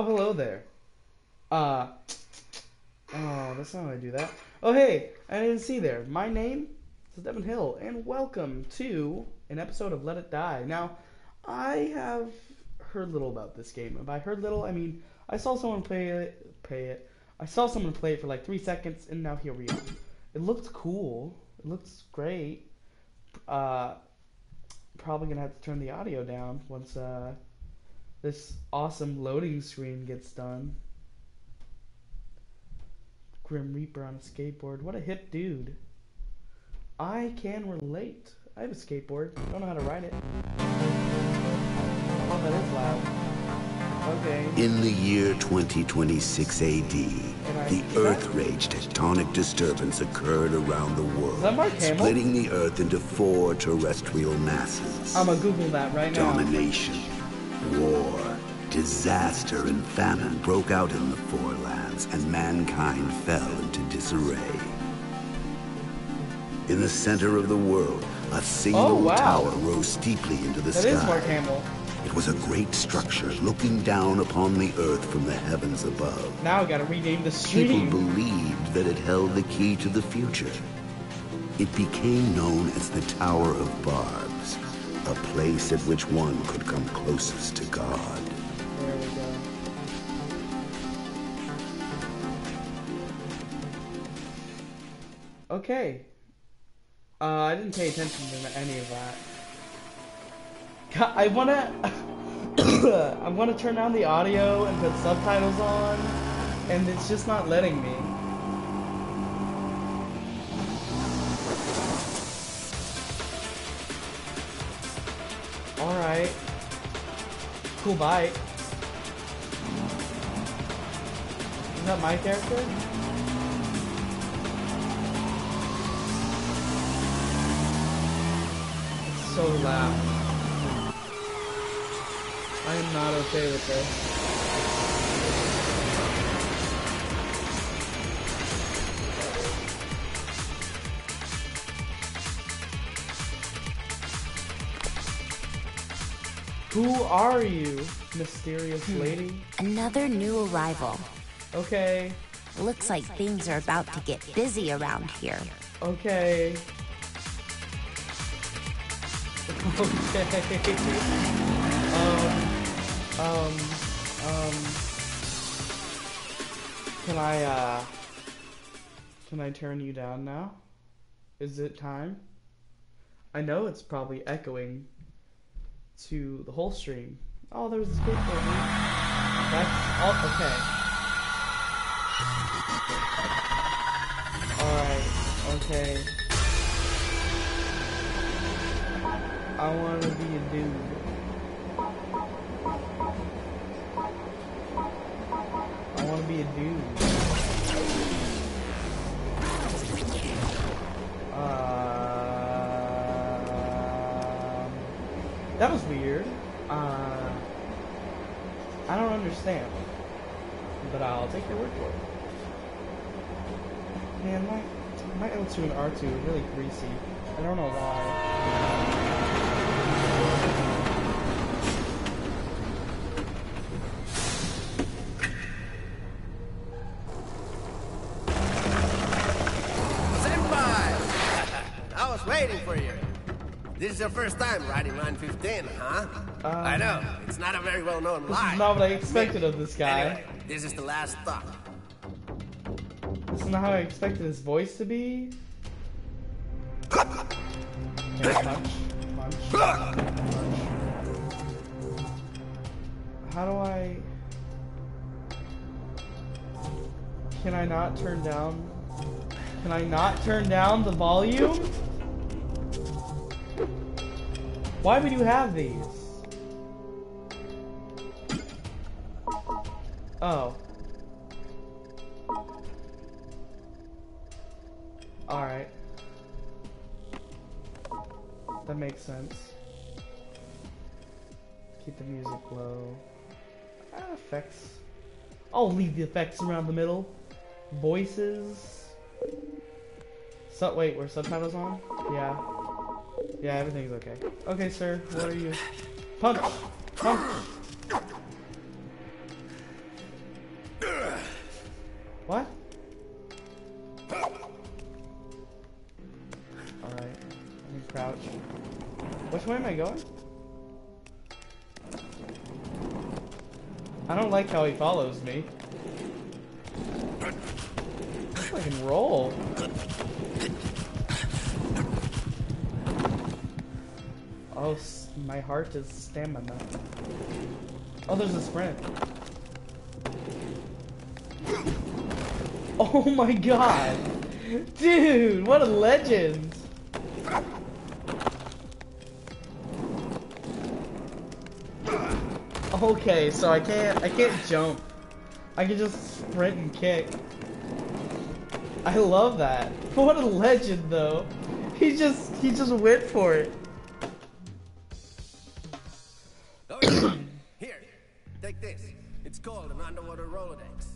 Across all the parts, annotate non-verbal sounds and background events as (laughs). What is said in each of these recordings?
Oh, hello there. Uh, oh, that's not how I do that. Oh, hey, I didn't see there. My name is Devin Hill, and welcome to an episode of Let It Die. Now, I have heard little about this game. And by heard little, I mean I saw someone play it. Play it. I saw someone play it for like three seconds, and now here we are. It looked cool. It looks great. Uh, probably gonna have to turn the audio down once uh, this awesome loading screen gets done. Grim Reaper on a skateboard. What a hip dude. I can relate. I have a skateboard. Don't know how to ride it. Oh, that is loud. Okay. In the year 2026 AD, the Earth Rage tectonic disturbance occurred around the world, that Mark Hamill? splitting the Earth into four terrestrial masses. I'm gonna Google that right now. Domination, war, disaster, and famine broke out in the four lands, and mankind fell into disarray. In the center of the world, a single Oh, wow. tower rose steeply into the That sky. is Mark Hamill. It was a great structure looking down upon the earth from the heavens above. Now I gotta rename the People believed that it held the key to the future. It became known as the Tower of Barbs, a place at which one could come closest to God. There we go. Okay. Uh, I didn't pay attention to any of that. I wanna, (coughs) I wanna turn down the audio and put subtitles on, and it's just not letting me. Right. Cool bite. Is that my character? It's so loud. I am not okay with this. Who are you, mysterious lady? Another new arrival. Okay, Looks like things are about to get busy around here. okay. Okay. (laughs) Um, um, um. Can I, uh. Can I turn you down now? Is it time? I know it's probably echoing to the whole stream. Oh, there was a skateboard. dude. That's all. Okay. Alright, okay. I want to be a dude. I want to be a dude. Um, that was weird. Uh, I don't understand. But I'll take your word for it. Man, my my L2 and R2 are really greasy. I don't know why. Your first time riding line 15, huh? Uh, I know, it's not a very well-known This line. is not what I expected of this guy. Anyway, this is the last stop. This is not how I expected his voice to be. Okay, punch, punch, punch. How do I? Can I not turn down? Can I not turn down the volume? Why would you have these? Oh. Alright. That makes sense. Keep the music low. Ah, effects. I'll leave the effects around the middle. Voices. So wait, were subtitles on? Yeah. Yeah, everything's okay. Okay, sir. What are you? Punch! Punch! What? Alright. Let me crouch. Which way am I going? I don't like how he follows me. I can roll. Oh, my heart is stamina. Oh, there's a sprint. (laughs) Oh my god! Dude, what a legend! Okay, so I can't I can't jump. I can just sprint and kick. I love that. (laughs) What a legend though. He just he just went for it. Take this. It's called an underwater Rolodex.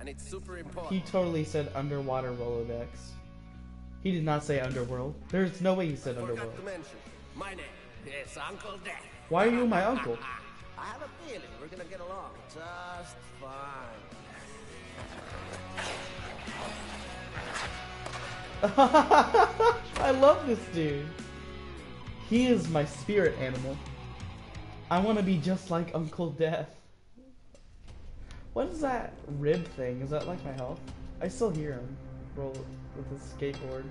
And it's super important. He totally said underwater Rolodex. He did not say underworld. There's no way he said underworld. my name is Uncle Dan. Why are you my uncle? (laughs) I have a feeling we're gonna get along just fine. (laughs) I love this dude. He is my spirit animal. I want to be just like Uncle Death. What is that rib thing? Is that like my health? I still hear him roll with his skateboard.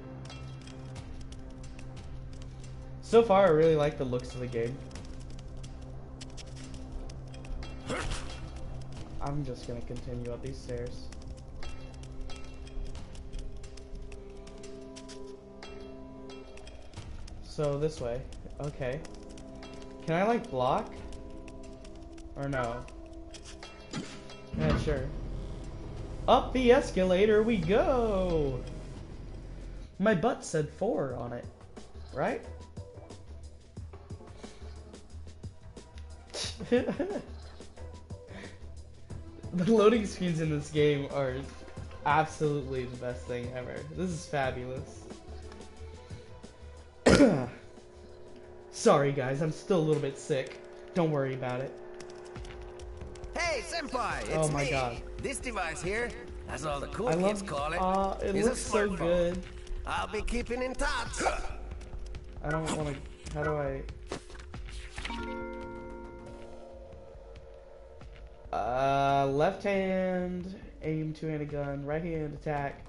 So far, I really like the looks of the game. I'm just gonna continue up these stairs. So this way. Okay. Can I like block? Or no? Yeah, sure. Up the escalator we go! My butt said four on it. Right? (laughs) the loading screens in this game are absolutely the best thing ever. This is fabulous. (clears throat) Sorry guys, I'm still a little bit sick. Don't worry about it. Hey, Senpai, it's Oh my me. God. This device here, as all the cool I kids love call it, uh, it is a looks so smartphone. good. I'll be keeping in touch. I don't want to. How do I? Uh, left hand aim two-handed gun, right hand attack.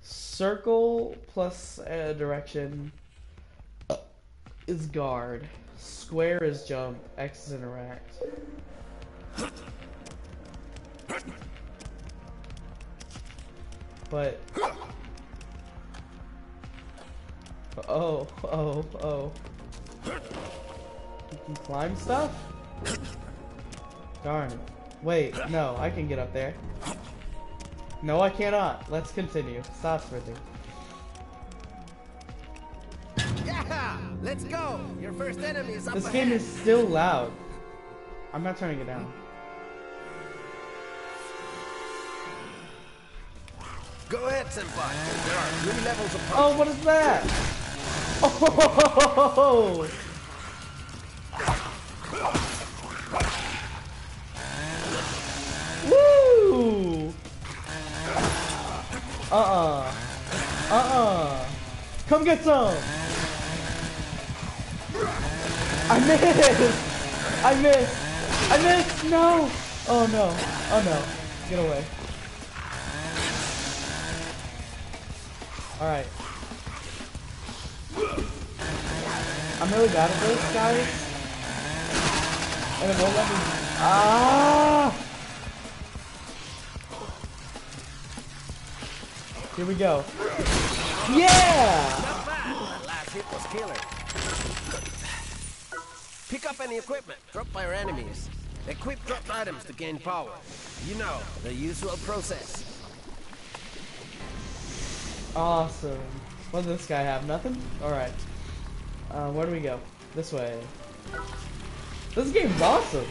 Circle plus uh, direction is guard. Square is jump. X is interact. But Oh, oh, oh. You can climb stuff? Darn it. Wait, no, I can get up there. No, I cannot. Let's continue. Stop sprinting. Let's go. Your first enemy is up This ahead. game is still loud. I'm not turning it down. Go ahead, Senpai. There are three levels of Oh, what is that? Oh! Woo! Uh-uh. Uh-uh. Come get some! I missed! I missed! I missed! No! Oh no. Oh no. Get away. Alright. I'm really bad at this, guys. And it won't let me. Ah! Here we go. Yeah! Up any equipment dropped by our enemies. Equip dropped items to gain power. You know, the usual process. Awesome. What does this guy have? Nothing? Alright. Uh, where do we go? This way. This game's awesome.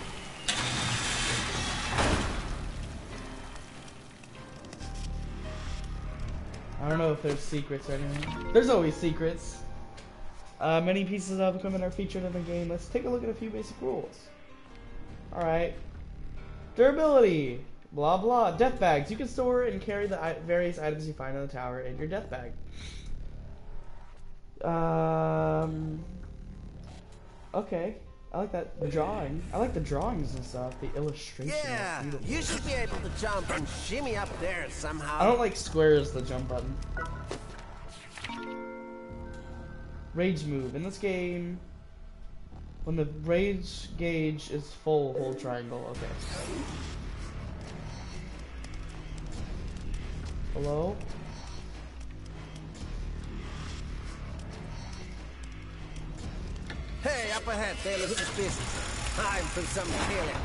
I don't know if there's secrets or anything. There's always secrets. Uh, many pieces of equipment are featured in the game. Let's take a look at a few basic rules. Alright. Durability. Blah blah. Death bags. You can store and carry the various items you find on the tower in your death bag. Um. Okay. I like that drawing. I like the drawings and stuff. The illustration. Yeah, you should be able to jump and shimmy up there somehow. I don't like squares. The jump button. Rage move in this game. When the rage gauge is full, hold triangle. Okay. Hello? Hey, up ahead, they look suspicious. Time for some killing.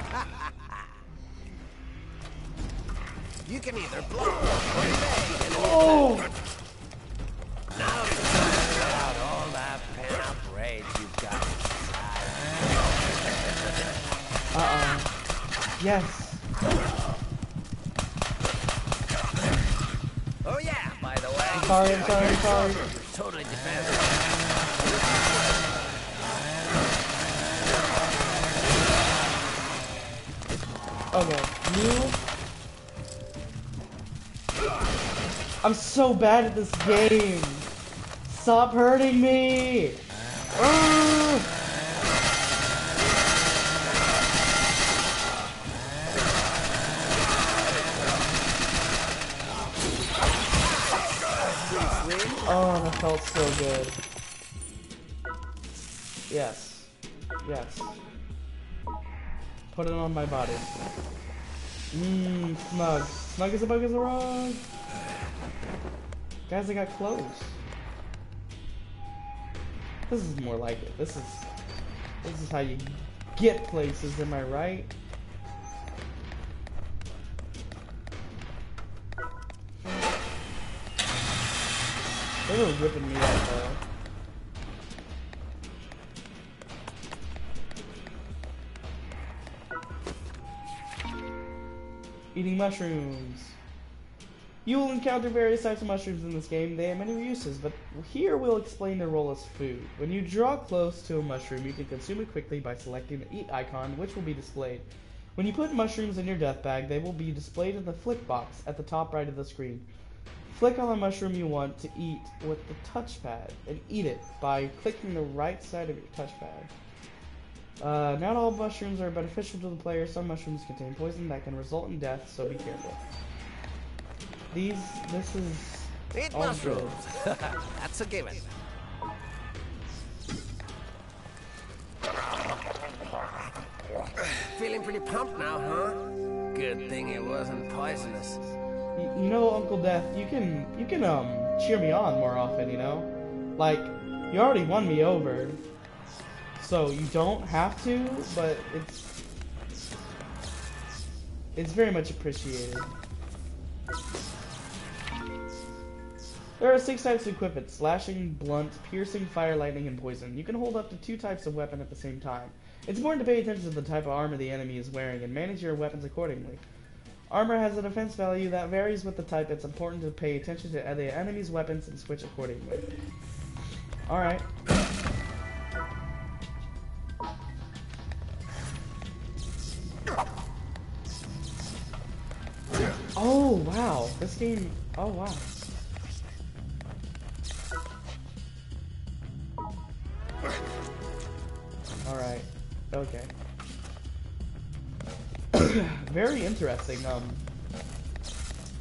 (laughs) you can either block or evade. Oh! Now it's time to let out all that pent-up rage you've got. Uh-oh. Yes. Oh yeah, by the way. I'm sorry, I'm sorry, I'm sorry. Totally defensive. Okay, you... I'm so bad at this game! Stop hurting me! Urgh! Oh, that felt so good. Yes. Yes. Put it on my body. Mmm, snug. Snug as a bug as a rug. Guys, I got clothes. This is more like it. This is this is how you get places, am I right? They were ripping me out though. Eating mushrooms. You will encounter various types of mushrooms in this game. They have many uses, but here we'll explain their role as food. When you draw close to a mushroom, you can consume it quickly by selecting the eat icon, which will be displayed. When you put mushrooms in your death bag, they will be displayed in the flick box at the top right of the screen. Flick on the mushroom you want to eat with the touchpad and eat it by clicking the right side of your touchpad. Uh, not all mushrooms are beneficial to the player. Some mushrooms contain poison that can result in death, so be careful. These, this is Eat mushrooms. (laughs) That's a given. Feeling pretty pumped now, huh? Good thing it wasn't poisonous. Y- You know, Uncle Death, you can you can um cheer me on more often. You know, like you already won me over, so you don't have to, but it's it's very much appreciated. There are six types of equipment: slashing, blunt, piercing, fire, lightning, and poison. You can hold up to two types of weapon at the same time. It's important to pay attention to the type of armor the enemy is wearing and manage your weapons accordingly. Armor has a defense value that varies with the type. It's important to pay attention to the enemy's weapons and switch accordingly. Alright. Oh, wow. This game... Oh, wow. Alright. Okay. (coughs) Very interesting, um...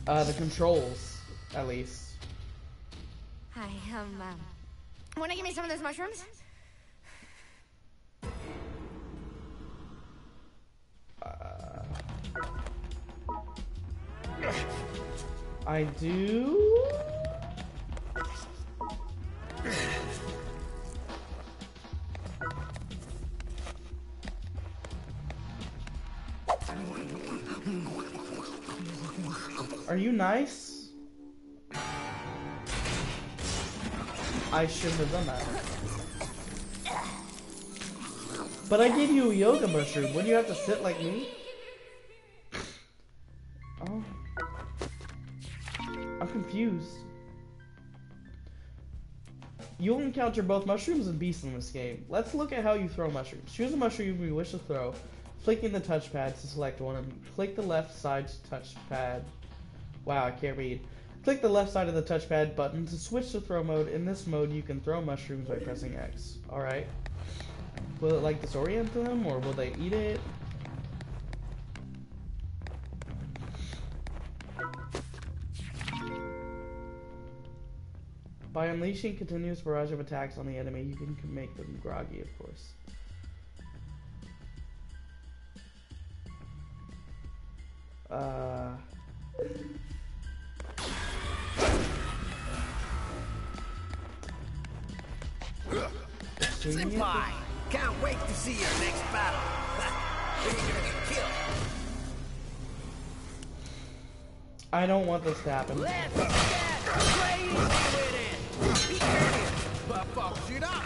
Uh, the controls, at least. Hi, um, um, wanna give me some of those mushrooms? I do... Are you nice? I shouldn't have done that. But I gave you a yoga mushroom. Wouldn't you have to sit like me? Oh. I'm confused. You'll encounter both mushrooms and beasts in this game. Let's look at how you throw mushrooms. Choose a mushroom you wish to throw. Clicking the touchpad to select one and click the left side touchpad. Wow, I can't read. Click the left side of the touchpad button to switch to throw mode. In this mode, you can throw mushrooms by pressing X. Alright. Will it like disorient them or will they eat it? By unleashing continuous barrage of attacks on the enemy, you can make them groggy, of course. Uh... Senpai, can't wait to see your next battle. (laughs) You're gonna get killed. I don't want this to happen. Let's get crazy with it. Be curious, but fuck shit up.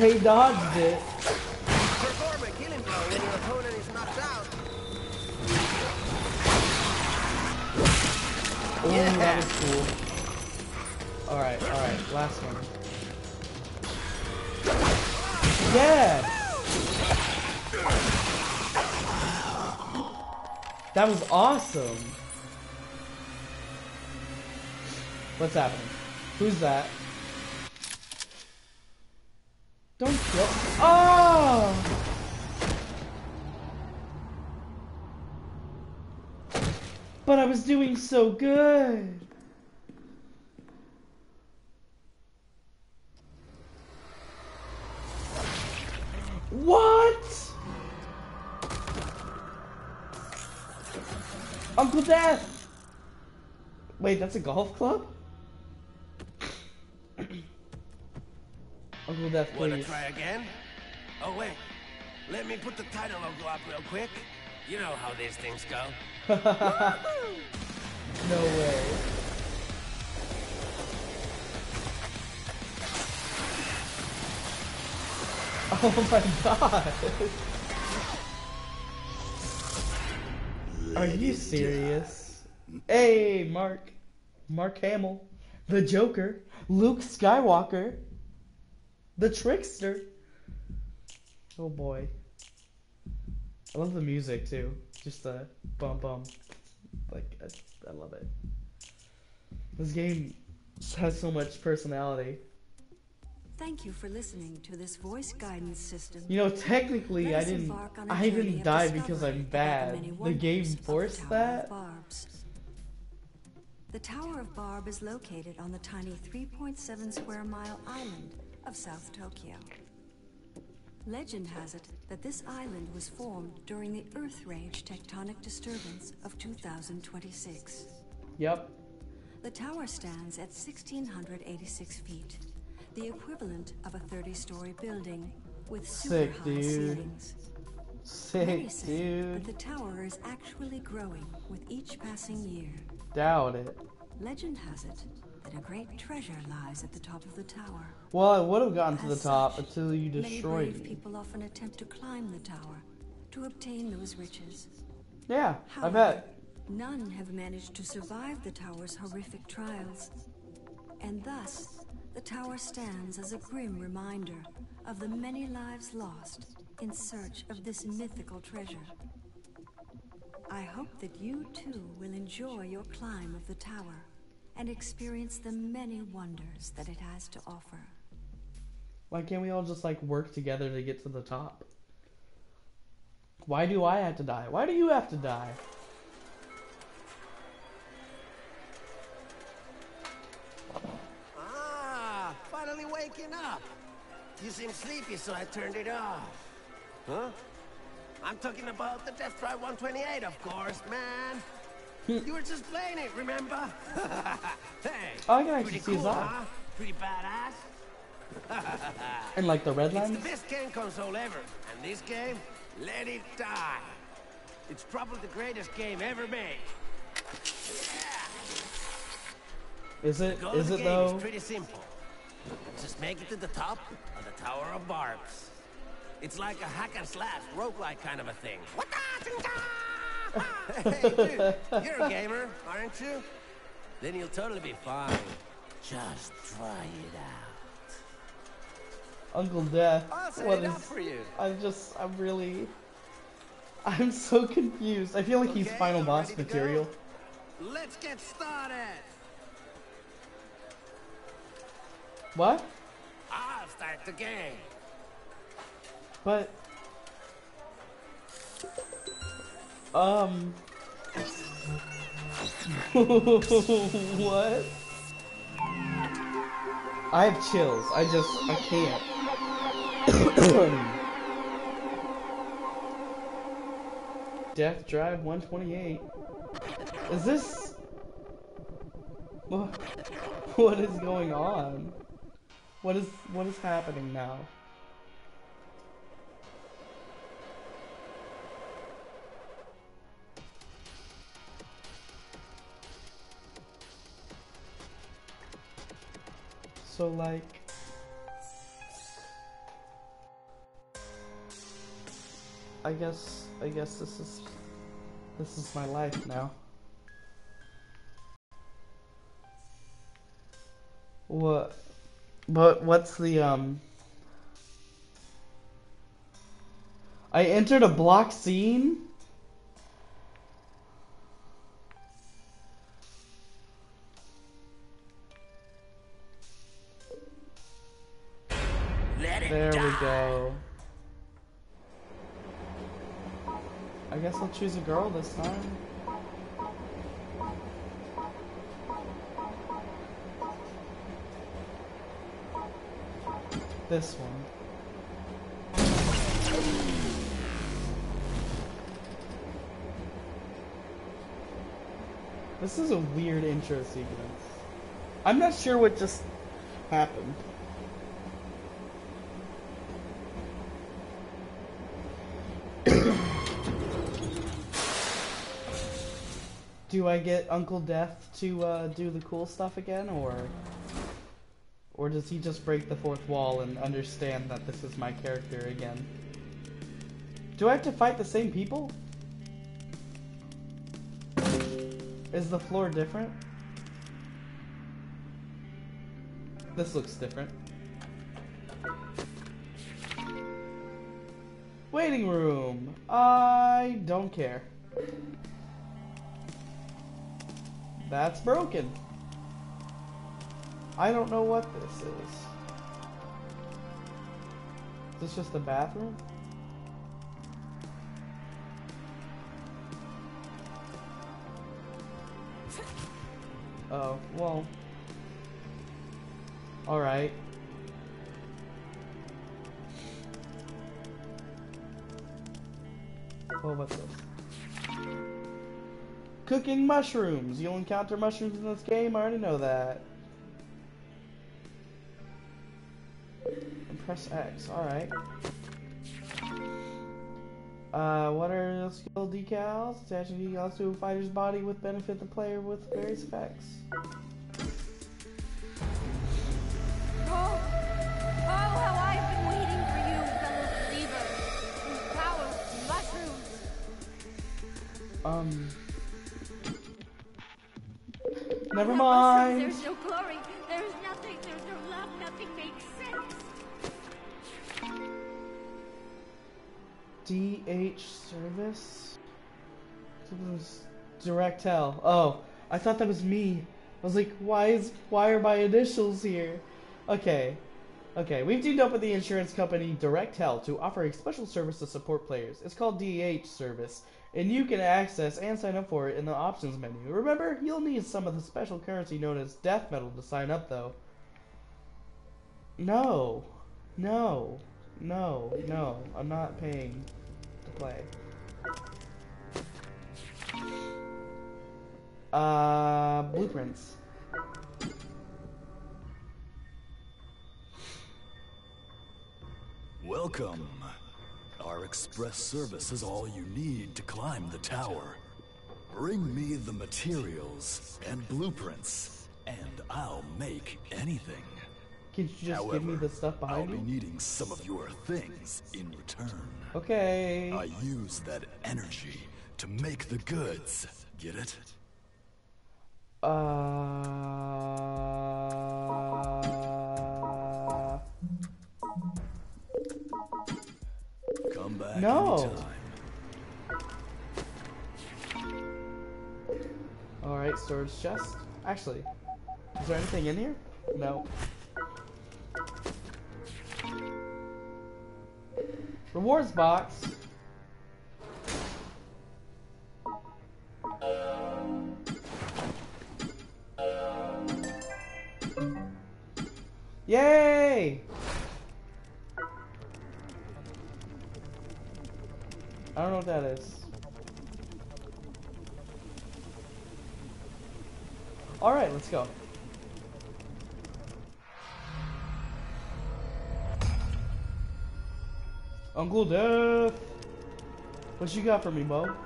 They dodged it. Perform a killing blow when your opponent is knocked out. Oh, that was cool. Alright, alright, last one. Yeah! That was awesome! What's happening? Who's that? Was doing so good. What? Uncle Death. Wait, that's a golf club? Uncle Death, please. Wanna try again? Oh wait, let me put the title logo up real quick. You know how these things go. (laughs) No way. (laughs) Oh my god. Are you serious? Hey, Mark. Mark Hamill. The Joker. Luke Skywalker. The Trickster. Oh boy. I love the music too. Just the bum bum. Like, I, I love it. This game has so much personality. Thank you for listening to this voice guidance system. You know, technically, I didn't. embark on a I didn't die because I'm bad. The game of the forced that. Barbs. The Tower of Barb is located on the tiny 3.7 square mile island of South Tokyo. Legend has it that this island was formed during the Earth Rage tectonic disturbance of 2026. Yep. The tower stands at 1,686 feet, the equivalent of a 30-story building with super high dude. ceilings. Many Sick, say that dude. the tower is actually growing with each passing year. Doubt it. Legend has it that a great treasure lies at the top of the tower. Well, I would have gotten to the top such, until you destroyed me. people often attempt to climb the tower to obtain those riches. Yeah, I However, bet. None have managed to survive the tower's horrific trials. And thus, the tower stands as a grim reminder of the many lives lost in search of this mythical treasure. I hope that you too will enjoy your climb of the tower and experience the many wonders that it has to offer. Why can't we all just like work together to get to the top? Why do I have to die? Why do you have to die? Ah, finally waking up. You seem sleepy, so I turned it off. Huh? I'm talking about the Death Drive 128, of course, man. you were just playing it, remember? (laughs) hey. Oh, I can actually see cool, his huh? Pretty badass. And like the red lines? It's the best game console ever, and this game, let it die. It's probably the greatest game ever made. Is it? The goal Is of the it game though? is pretty simple. Just make it to the top of the Tower of Barbs. It's like a hack and slash roguelike kind of a thing. What the? hey, dude, you're a gamer, aren't you? Then you'll totally be fine. Just try it out. Uncle Death. What is? up for you. I'm just. I'm really. I'm so confused. I feel like he's final boss ready to go? material. Let's get started. What? I'll start the game. But. Um. (laughs) what? I have chills. I just. I can't. (coughs) Death Drive 128. Is this. What, (laughs) what is going on? What is what is happening now? So like I guess I guess this is this is my life now. What but what's the um I entered a block scene? I'll choose a girl this time. This one. This is a weird intro sequence. I'm not sure what just happened. Do I get Uncle Death to uh, do the cool stuff again, or or does he just break the fourth wall and understand that this is my character again? Do I have to fight the same people? Is the floor different? This looks different. Waiting room. I don't care. That's broken. I don't know what this is. Is this just a bathroom? Oh, well. Alright. Oh, what's this? Cooking mushrooms. You'll encounter mushrooms in this game. I already know that. And press X. Alright. Uh, what are the skill decals? Attaching decals to a fighter's body with benefit the player with various effects. Oh, oh, how I've been waiting for you, fellow believers. Power, mushrooms. Um. Never mind. There's no glory. There's nothing. There's no love. Nothing makes sense. DH service? Direct Hell. Oh, I thought that was me. I was like, why is why are my initials here? Okay. Okay, we've teamed up with the insurance company Direct Hell to offer a special service to support players. It's called DH service, and you can access and sign up for it in the options menu. Remember, you'll need some of the special currency known as death metal to sign up though. No. No. No. No. I'm not paying to play. Uh, blueprints. Welcome. Our express service is all you need to climb the tower. Bring me the materials and blueprints, and I'll make anything. Can you just However, give me the stuff I'll behind be needing some of your things in return. Okay. I use that energy to make the goods. Get it? Uh. No. Alright, storage chest. Actually, is there anything in here? No. Rewards box. Yay! I don't know what that is. Alright, let's go. Uncle Death! What you got for me, Bo?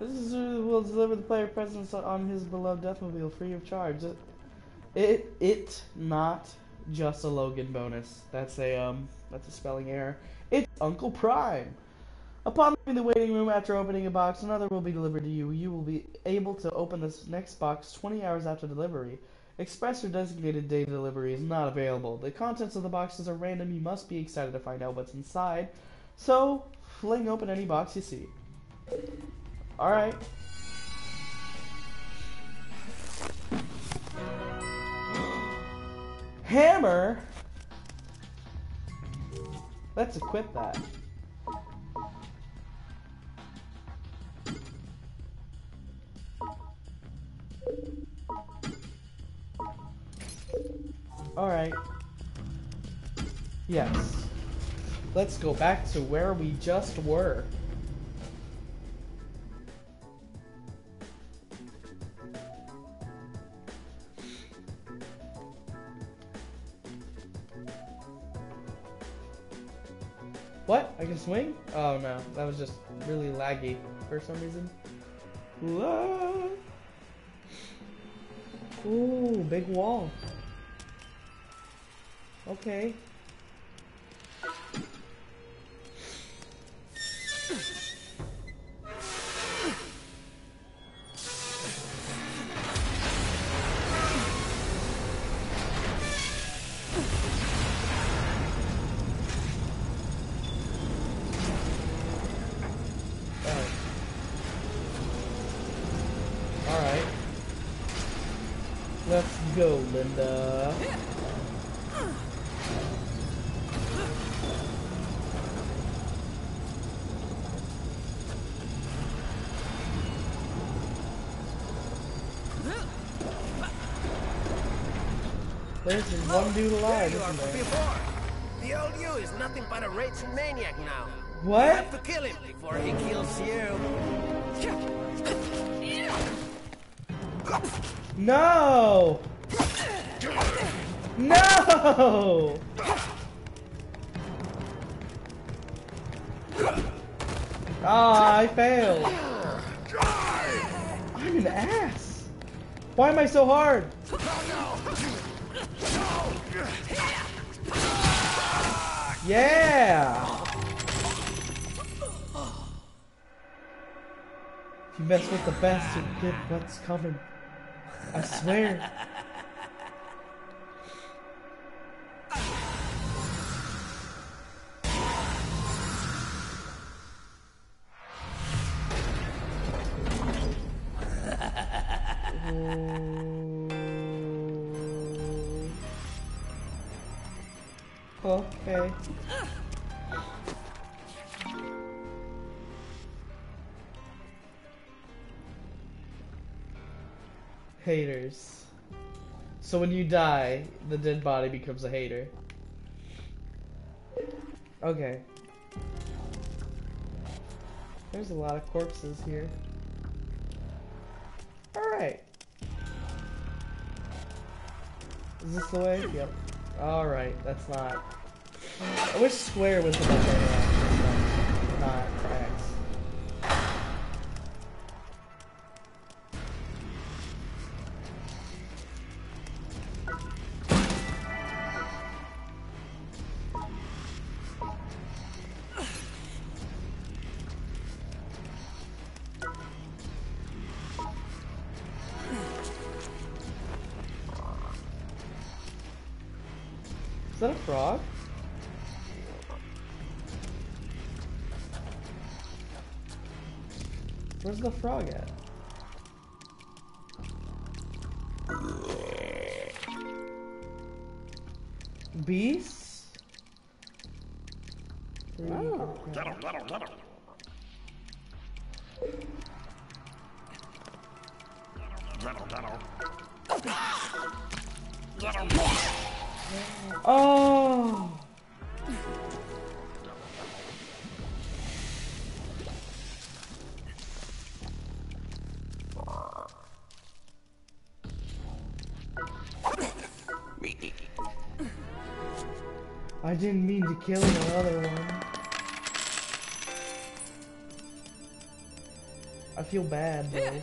This is will deliver the player presents on his beloved Deathmobile free of charge. It, it, it, not just a Logan bonus. That's a, um, that's a spelling error. It's Uncle Prime. Upon leaving the waiting room after opening a box, another will be delivered to you. You will be able to open this next box 20 hours after delivery. Express or designated day delivery is not available. The contents of the boxes are random. You must be excited to find out what's inside. So, fling open any box you see. Alright. Hammer? Let's equip that. Alright. Yes. Let's go back to where we just were. What? I can swing? Oh no, that was just really laggy for some reason. Whoa. Ooh, big wall. Okay. One dude alive, isn't there? before. The old you is nothing but a raging maniac now. What? You have to kill him before he kills you. No! No! Ah, I failed. I'm an ass. Why am I so hard? Yeah! If you mess with the best, you get what's coming. I swear. Haters. So when you die, the dead body becomes a hater. Okay. There's a lot of corpses here. Alright. Is this the way? Yep. Alright, that's not... I wish square was the button, not X. that Beasts? Oh. Oh. Didn't mean to kill another one. I feel bad though.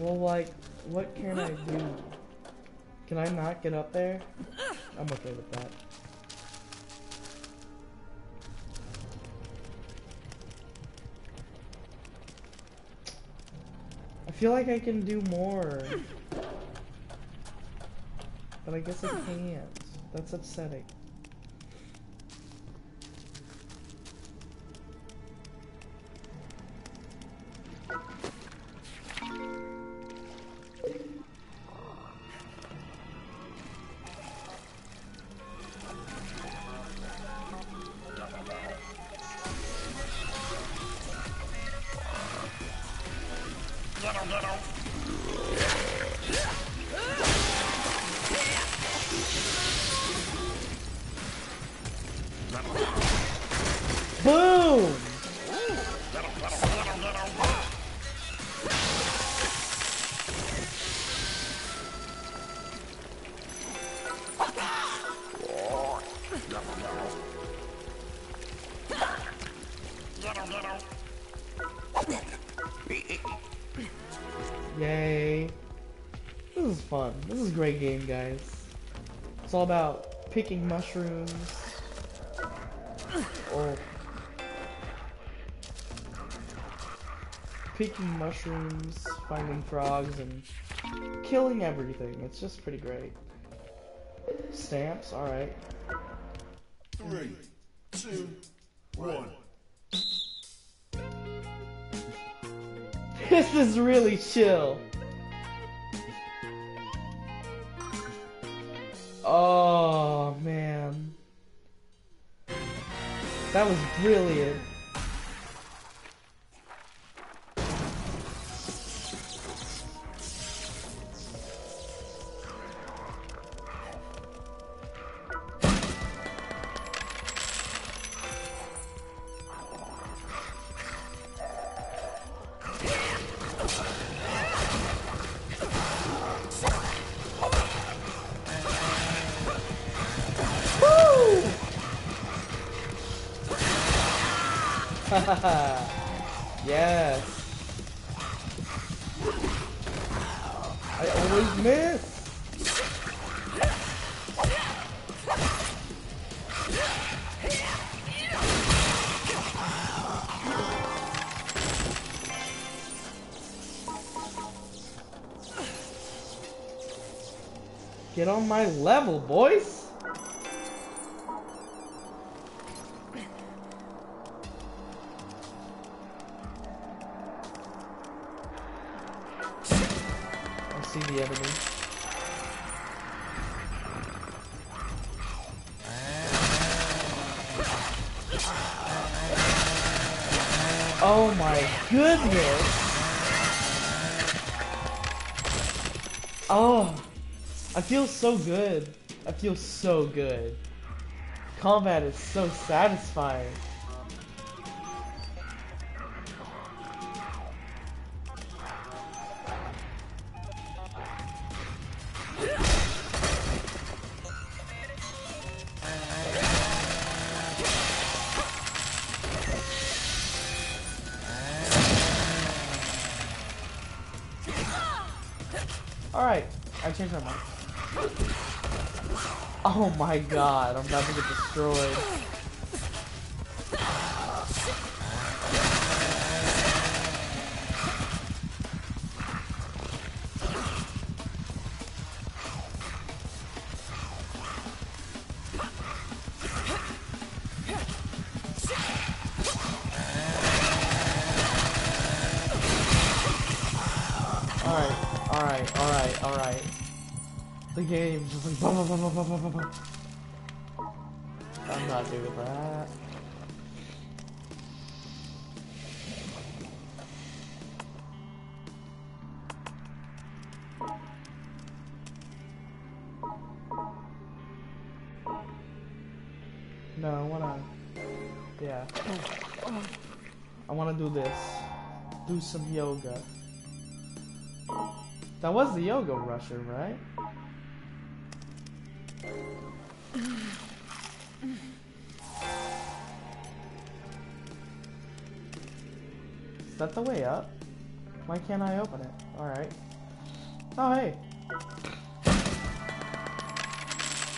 Well, like, what can I do? Can I not get up there? I'm okay with that. I feel like I can do more. But I guess I can't. That's upsetting. About picking mushrooms. Or picking mushrooms, finding frogs, and killing everything. It's just pretty great. Stamps, alright. Three, two, one. (laughs) This is really chill. (laughs) yes. I always miss. Get on my level, boys. Oh, I feel so good. I feel so good. combat is so satisfying. My god, I'm about to get destroyed. Yoga. That was the yoga rusher, right? Is that the way up? Why can't I open it? Alright. Oh, hey.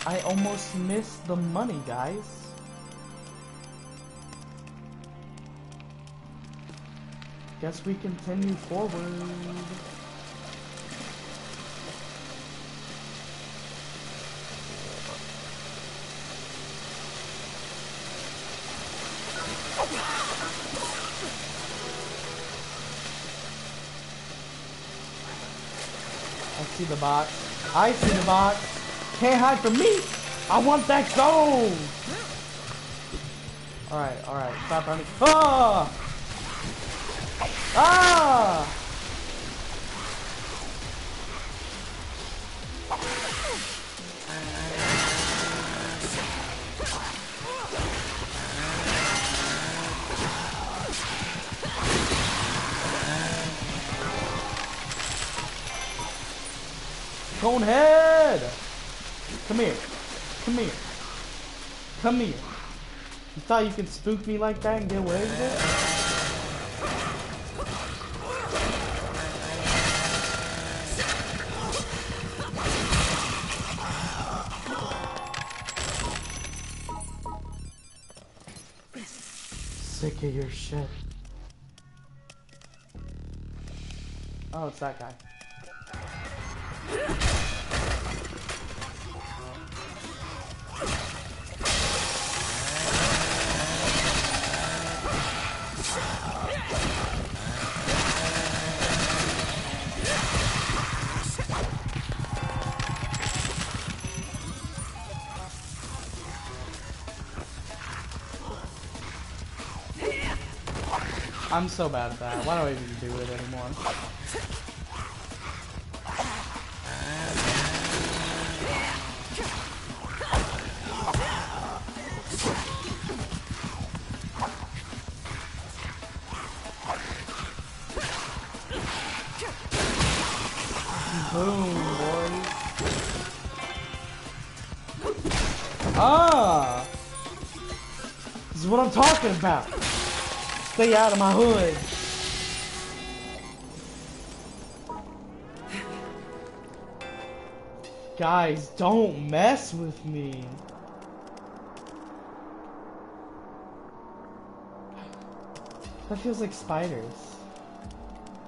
I almost missed the money, guys. Guess we continue forward. I see the box. I see the box. Can't hide from me. I want that gold. Alright, alright. Stop running. Ah! Ah! Conehead! Come here. Come here. Come here. You thought you could spook me like that and get away with it? Shit. Oh, it's that guy. I'm so bad at that. Why do I even do it anymore? Boom, boys. Ah! This is what I'm talking about. Stay out of my hood. Guys, don't mess with me. That feels like spiders.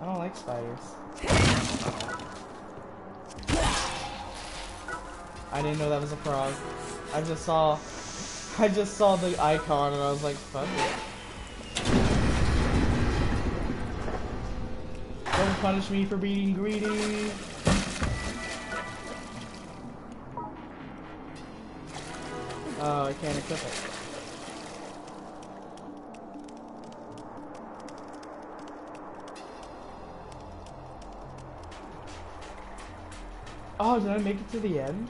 I don't like spiders. I didn't know that was a frog. I just saw I just saw the icon and I was like, fuck it. Punish me for being greedy. Oh, I can't equip it. Oh, did I make it to the end?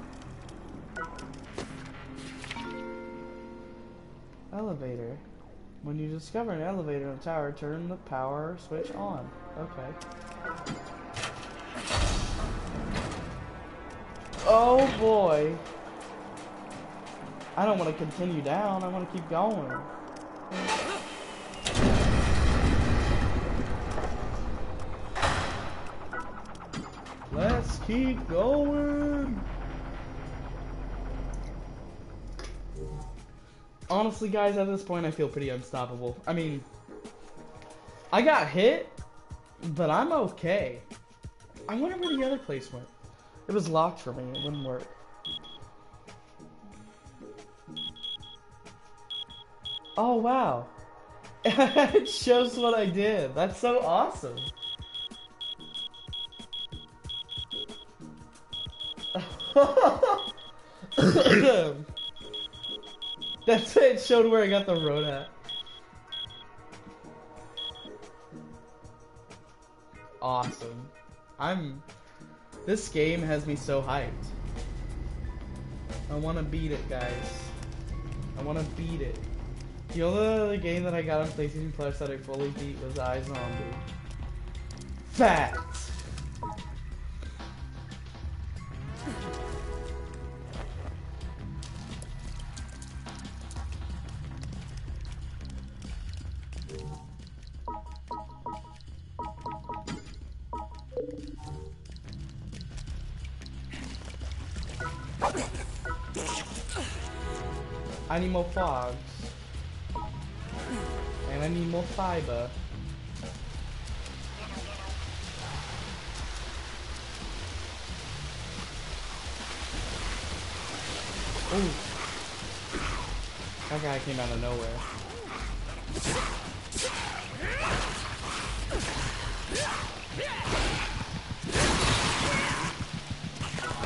elevator. When you discover an elevator in a tower, turn the power switch on. Okay. Oh boy. I don't want to continue down. I want to keep going. Let's keep going. Honestly, guys, at this point, I feel pretty unstoppable. I mean, I got hit, but I'm okay. I wonder where the other place went. It was locked for me. It wouldn't work. Oh, wow. (laughs) it shows what I did. That's so awesome. (laughs) That's it. It showed where I got the road at. Awesome. I'm... This game has me so hyped. I want to beat it, guys. I want to beat it. The only other game that I got on PlayStation Plus that I fully beat was iZombie. Fact! More fogs. And I need more fiber. Ooh. That guy came out of nowhere.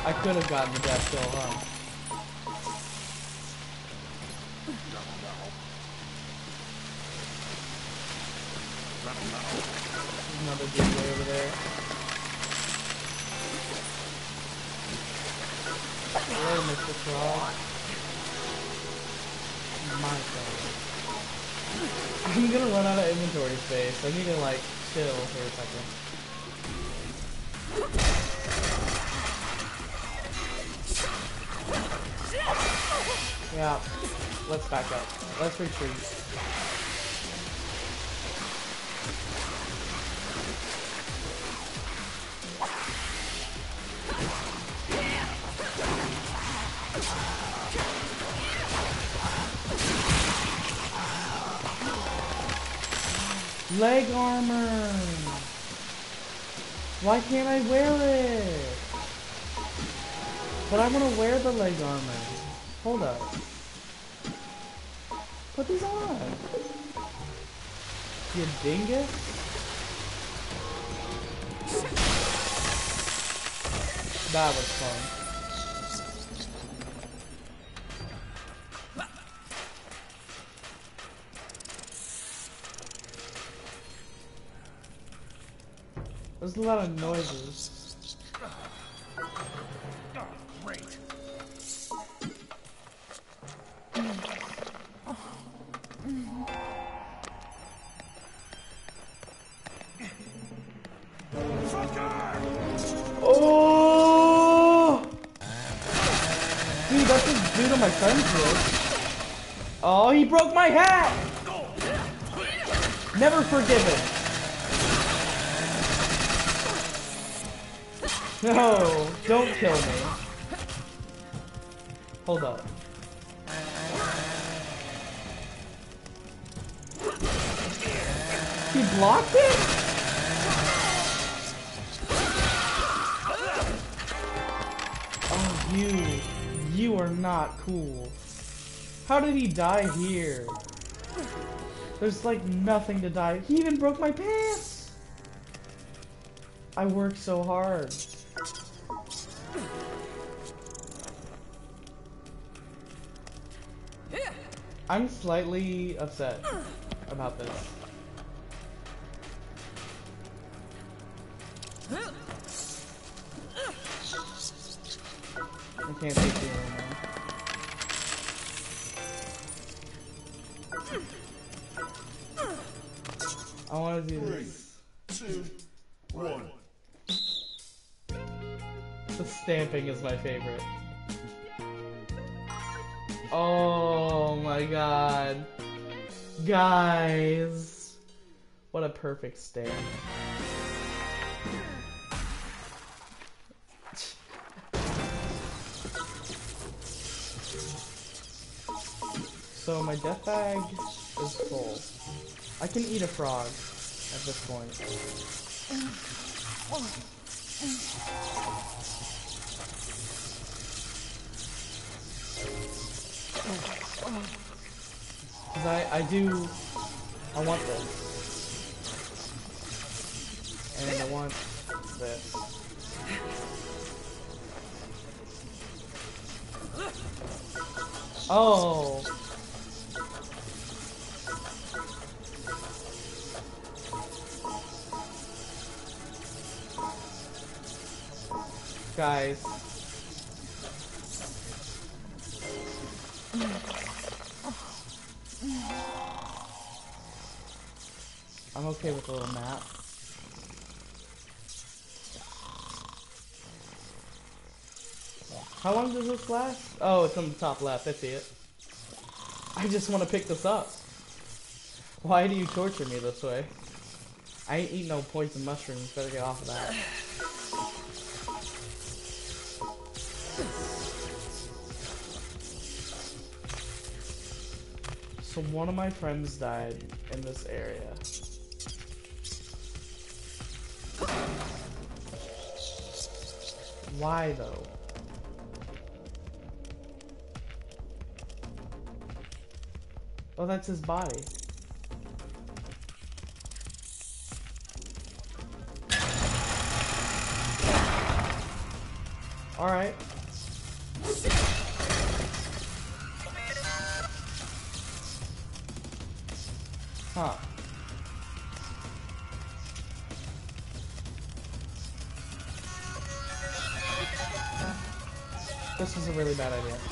I could have gotten the death kill, huh? Over there. Hello, Mr. Frog. My God. I'm gonna run out of inventory space. I need to like chill for a second. Yeah, let's back up. Let's retreat. Leg armor! Why can't I wear it? But I want to wear the leg armor. Hold up. Put these on. You dingus. That was fun. There's a lot of noises. Great. Oh! Dude, that's this dude on my friend's. Oh, he broke my hat! Never forgiven. No, don't kill me. Hold up. He blocked it? Oh, you. You are not cool. How did he die here? There's like nothing to die. He even broke my pants! I worked so hard. I'm slightly upset about this. I can't take you anymore. I want to do this. Three, two, one. The stamping is my favorite. Perfect stand. So my death bag is full. I can eat a frog at this point. Cause I, I do, I want this. And I want this. Oh. Guys. I'm okay with a little map. How long does this last? Oh, it's on the top left. I see it. I just want to pick this up. Why do you torture me this way? I ain't eating no poison mushrooms. Better get off of that. So one of my friends died in this area. Why though? Oh, that's his body. Alright. Huh. This is a really bad idea.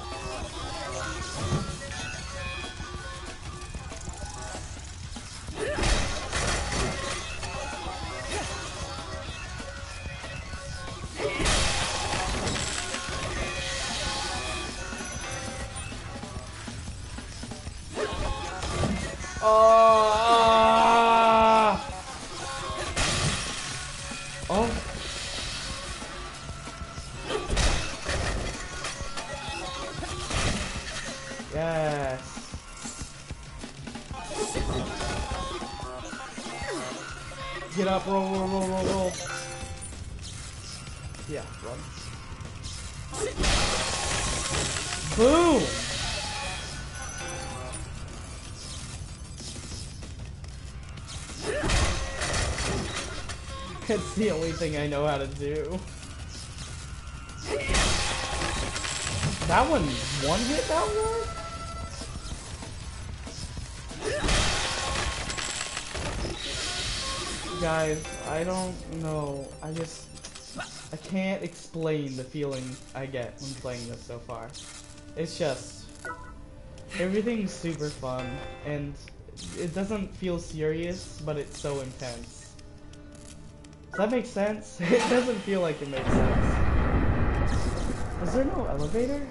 It's the only thing I know how to do. That one, one hit that one? Guys, I don't know. I just, I can't explain the feeling I get when playing this so far. It's just, everything's super fun, and it doesn't feel serious, but it's so intense. Does that make sense? (laughs) It doesn't feel like it makes sense. Is there no elevator?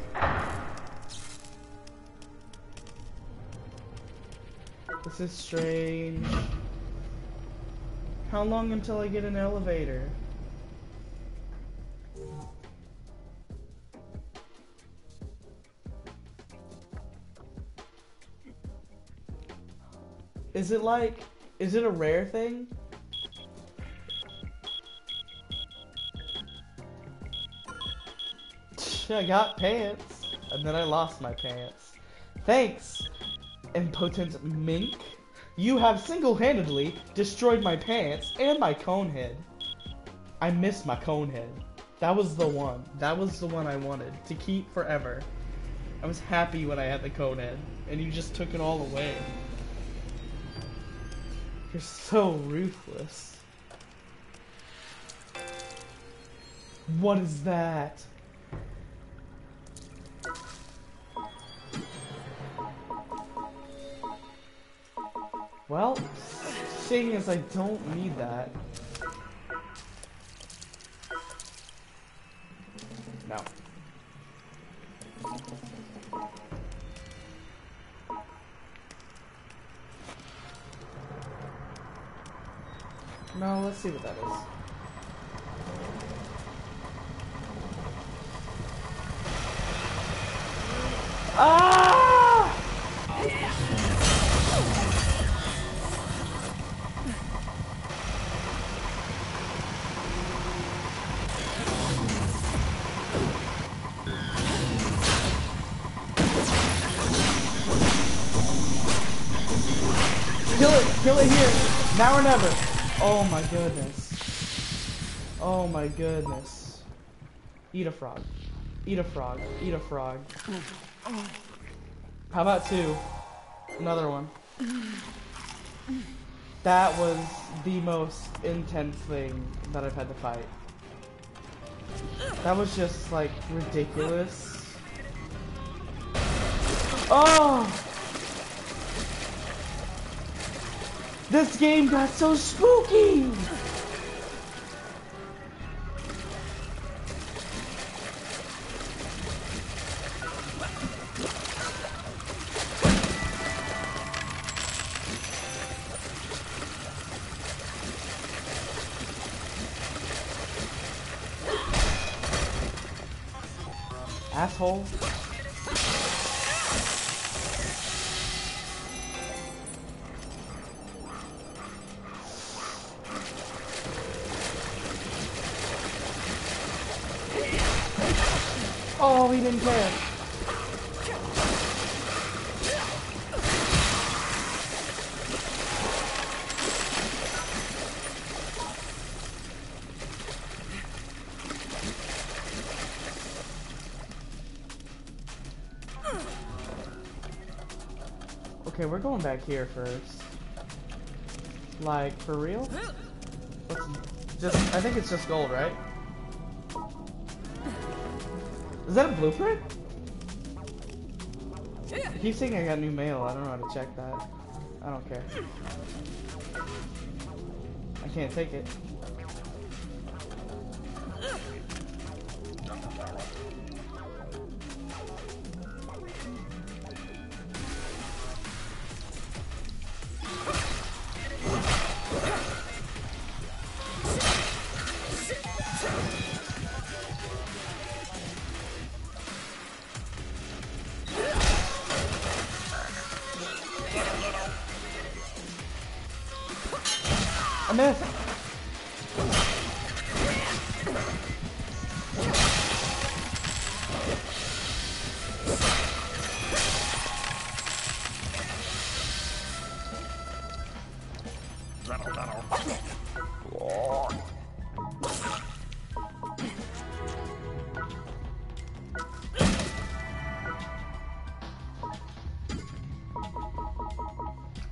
This is strange. How long until I get an elevator? Is it like, is it a rare thing? I got pants, and then I lost my pants. Thanks, impotent mink. You have single-handedly destroyed my pants and my cone head. I miss my cone head. That was the one. That was the one I wanted to keep forever. I was happy when I had the cone head, and you just took it all away. You're so ruthless. What is that? Well, thing is, I don't need that. No. No, let's see what that is. Ah! Oh my goodness. Oh my goodness. Eat a frog. Eat a frog. Eat a frog. How about two? Another one. That was the most intense thing that I've had to fight. That was just like ridiculous. Oh! This game got so spooky! Going back here first. Like, for real? Let's just, I think it's just gold, right? Is that a blueprint? I keep saying I got new mail. I don't know how to check that. I don't care. I can't take it. Missed.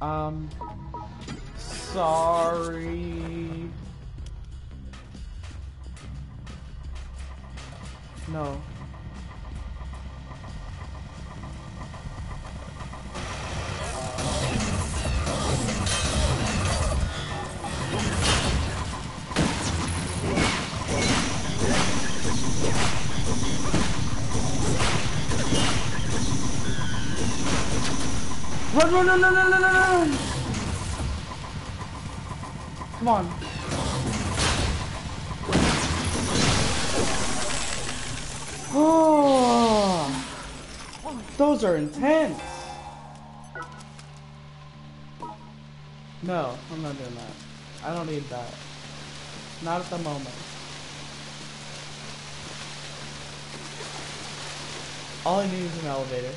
Um, sorry. Run, run, run, run, run, run, run! Come on. Oh, those are intense. No, I'm not doing that. I don't need that. Not at the moment. All I need is an elevator.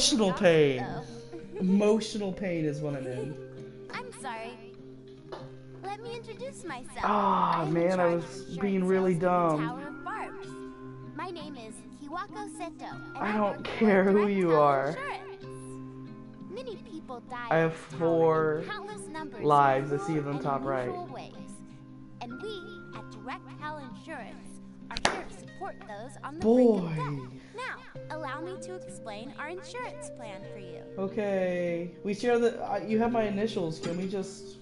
Emotional pain. Emotional pain is what I'm in. I'm sorry. Let me introduce myself. Ah, I'm man, I was being really sales for the dumb. My name is Kiwako Seto. I don't work care who you are. Insurance. Many people die I have at the tower four in countless numbers lives. I see them top right. Ways. And we at Direct Health Insurance are here to support those on the brink of Boy. Now, allow me to explain our insurance plan for you. Okay. We share the. Uh, you have my initials. Can we just.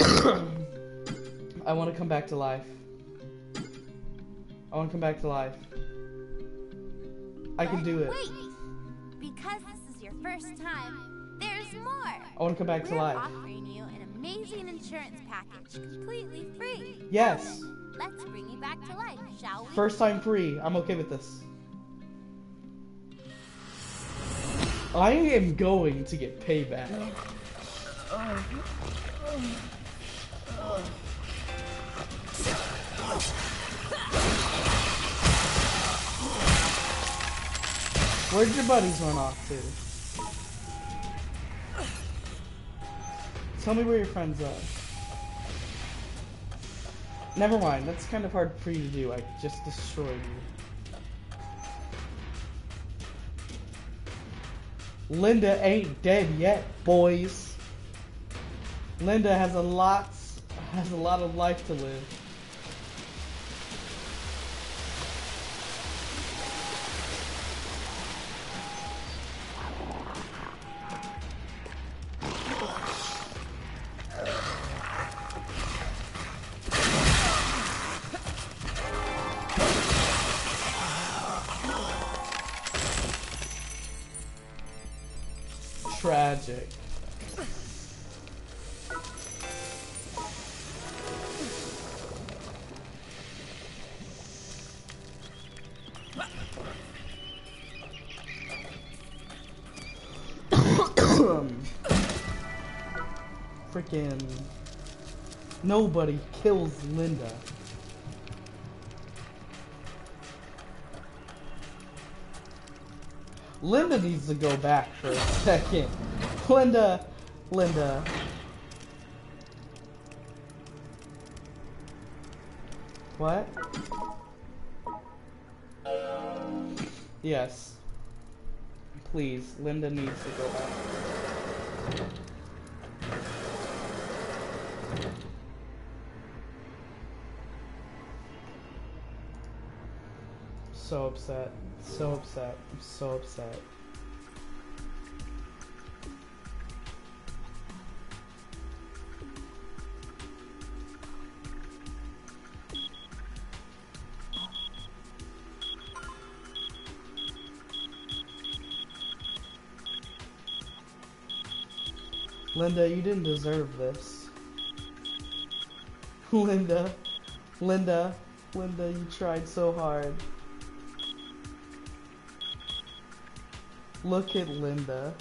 (coughs) I want to come back to life. I want to come back to life. I can do it. Wait, because this is your first time, there's more. I want to come back to We're life. offering you an amazing insurance package completely free. Yes. Let's bring you back to life, shall we? First time free. I'm okay with this. I am going to get payback. Where'd your buddies run off to? Tell me where your friends are. Never mind, that's kind of hard for you to do. I just destroyed you. Linda ain't dead yet, boys. Linda has a lot has a lot of life to live. Freaking nobody kills Linda. Linda needs to go back for a second. (laughs) Linda, Linda. What? Yes. Please, Linda needs to go back. So upset. So upset. I'm so upset. Linda, you didn't deserve this. (laughs) Linda, Linda, Linda, you tried so hard. Look at Linda.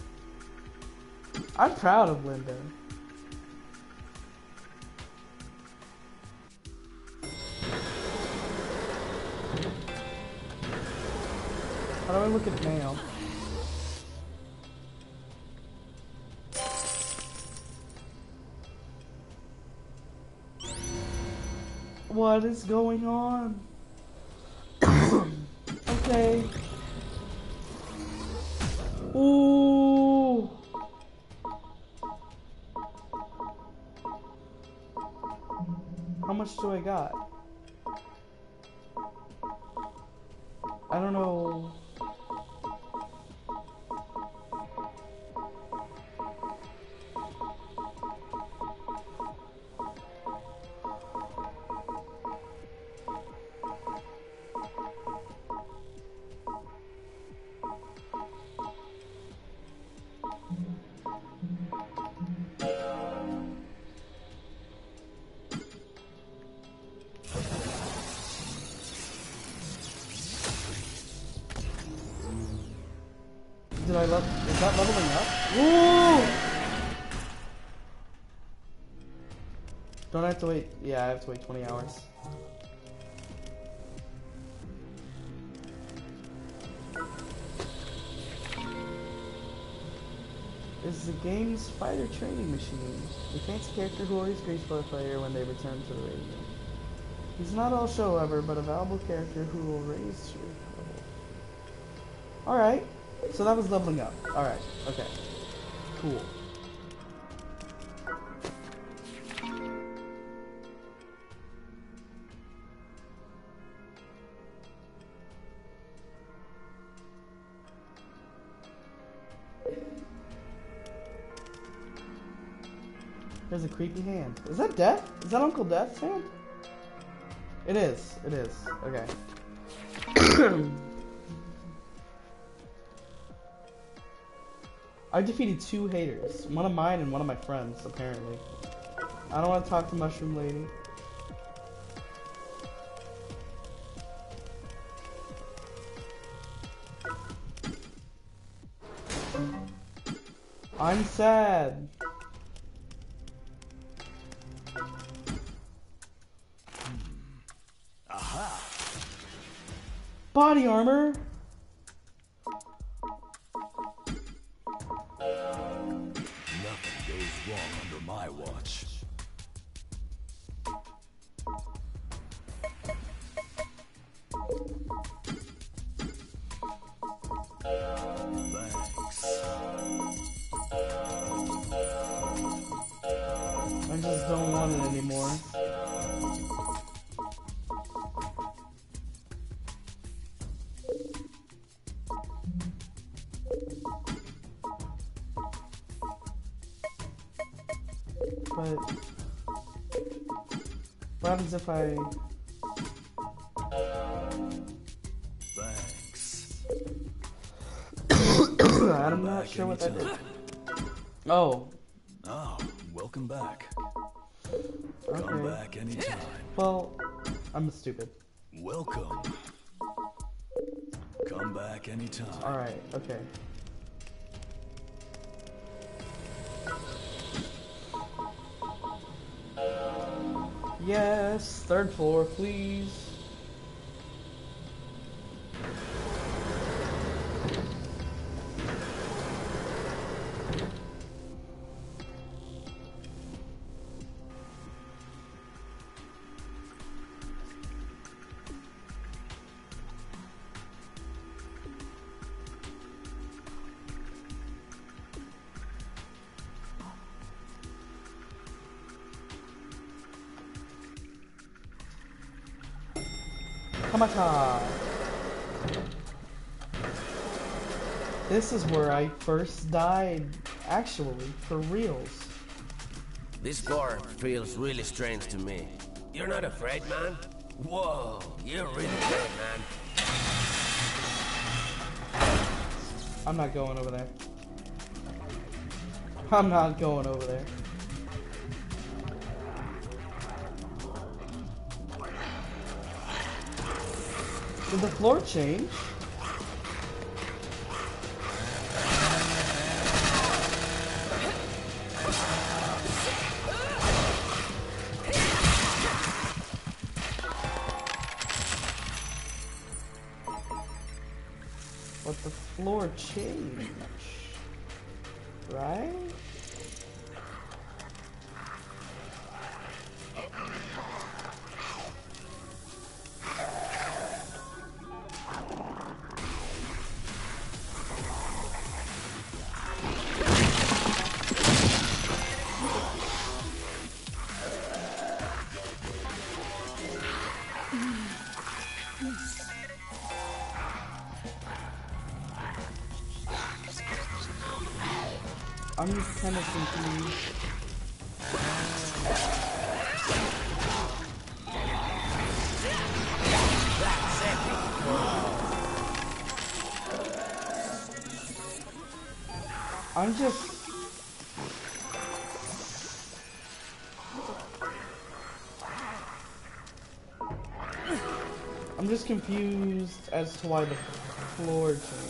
I'm proud of Linda. How do I look at mail? What is going on? (coughs) okay. I got? To wait? Yeah, I have to wait 20 hours. This is the game's fighter training machine. A fancy character who always greets for a player when they return to the radio. He's not all show ever, but a valuable character who will raise your level. Alright, so that was leveling up. Alright, okay. Cool. There's a creepy hand. Is that Death? Is that Uncle Death's hand? It is. It is. Okay. (coughs) I defeated two haters. One of mine and one of my friends, apparently. I don't want to talk to Mushroom Lady. I'm sad. Body armor. Happens if I Thanks. (coughs) I'm not sure what that did. Oh, Oh, welcome back. Come back anytime. Well, I'm stupid. Welcome. Come back anytime. Alright, okay. Yes, third floor, please. First died, actually, for reals. This bar feels really strange to me. You're not afraid, man? Whoa, you're really good, man. I'm not going over there. I'm not going over there. Did the floor change? Change. Kind of confused. I'm just... I'm just confused as to why the floor changed.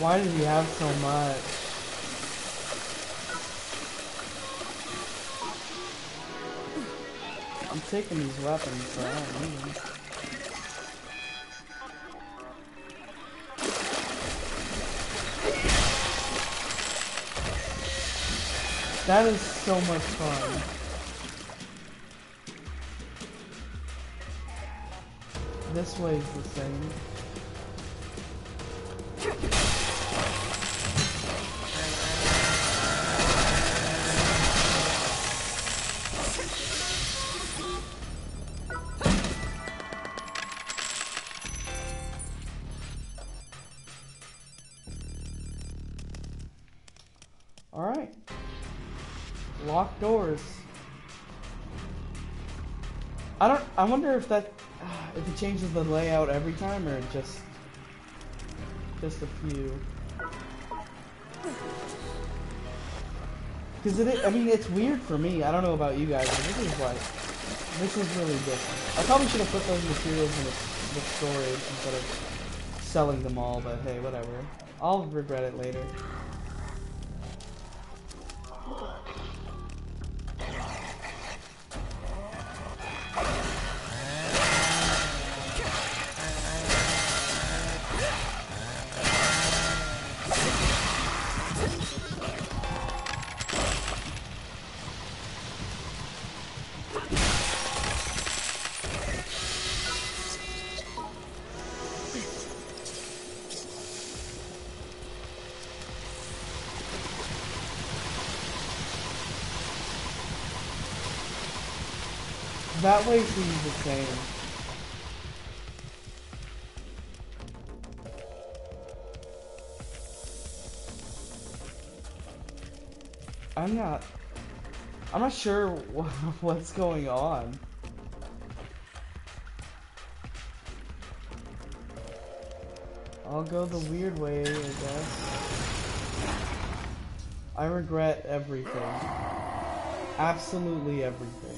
Why does he have so much? I'm taking these weapons, so I don't need them. That is so much fun. This way is the same. Wonder if that, uh, if it changes the layout every time or just, just a few. Cause it, I mean, it's weird for me. I don't know about you guys, but this is like, this is really different. I probably should have put those materials in the, the storage instead of selling them all, but hey, whatever. I'll regret it later. Same. I'm not. I'm not sure wha- (laughs) what's going on. I'll go the weird way, I guess. I regret everything. Absolutely everything.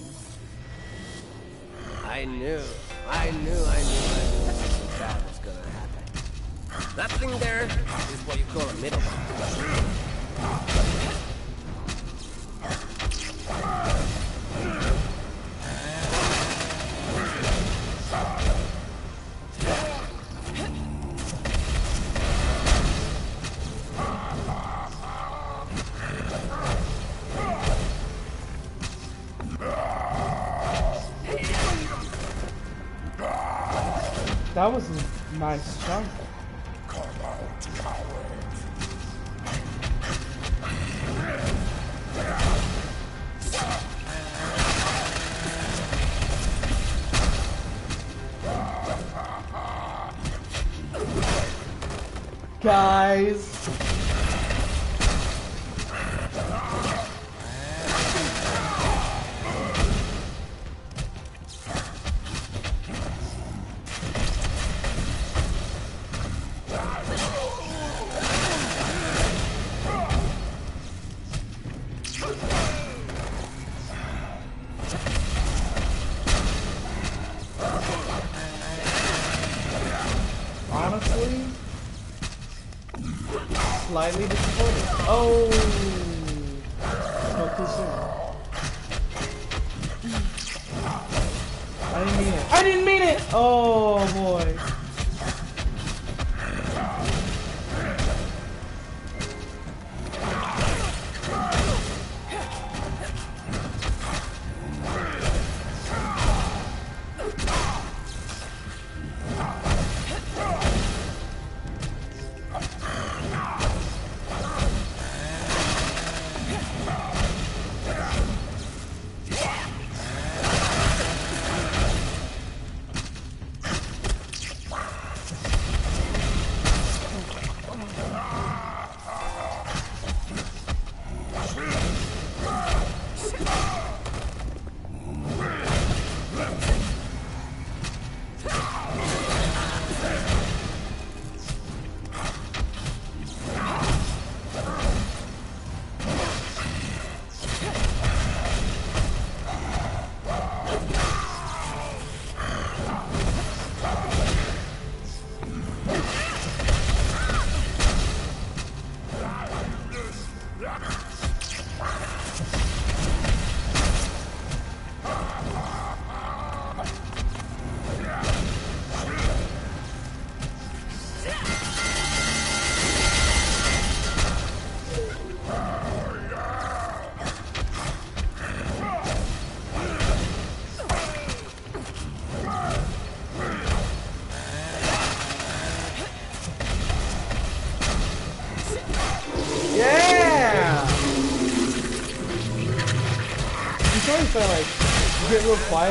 I knew, I knew, I knew, I knew something bad was gonna happen. That thing there is what you call a middle. Guys.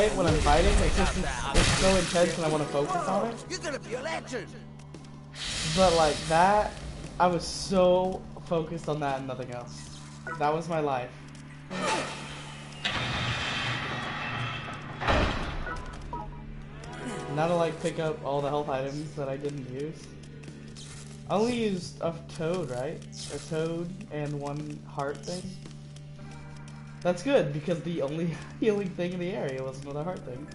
When I'm fighting. It's just it's so intense and I want to focus on it. You're gonna be a legend. But like that, I was so focused on that and nothing else. That was my life. Now to like pick up all the health items that I didn't use. I only used a toad, right? A toad and one heart thing. That's good because the only (laughs) healing thing in the area was another heart thing.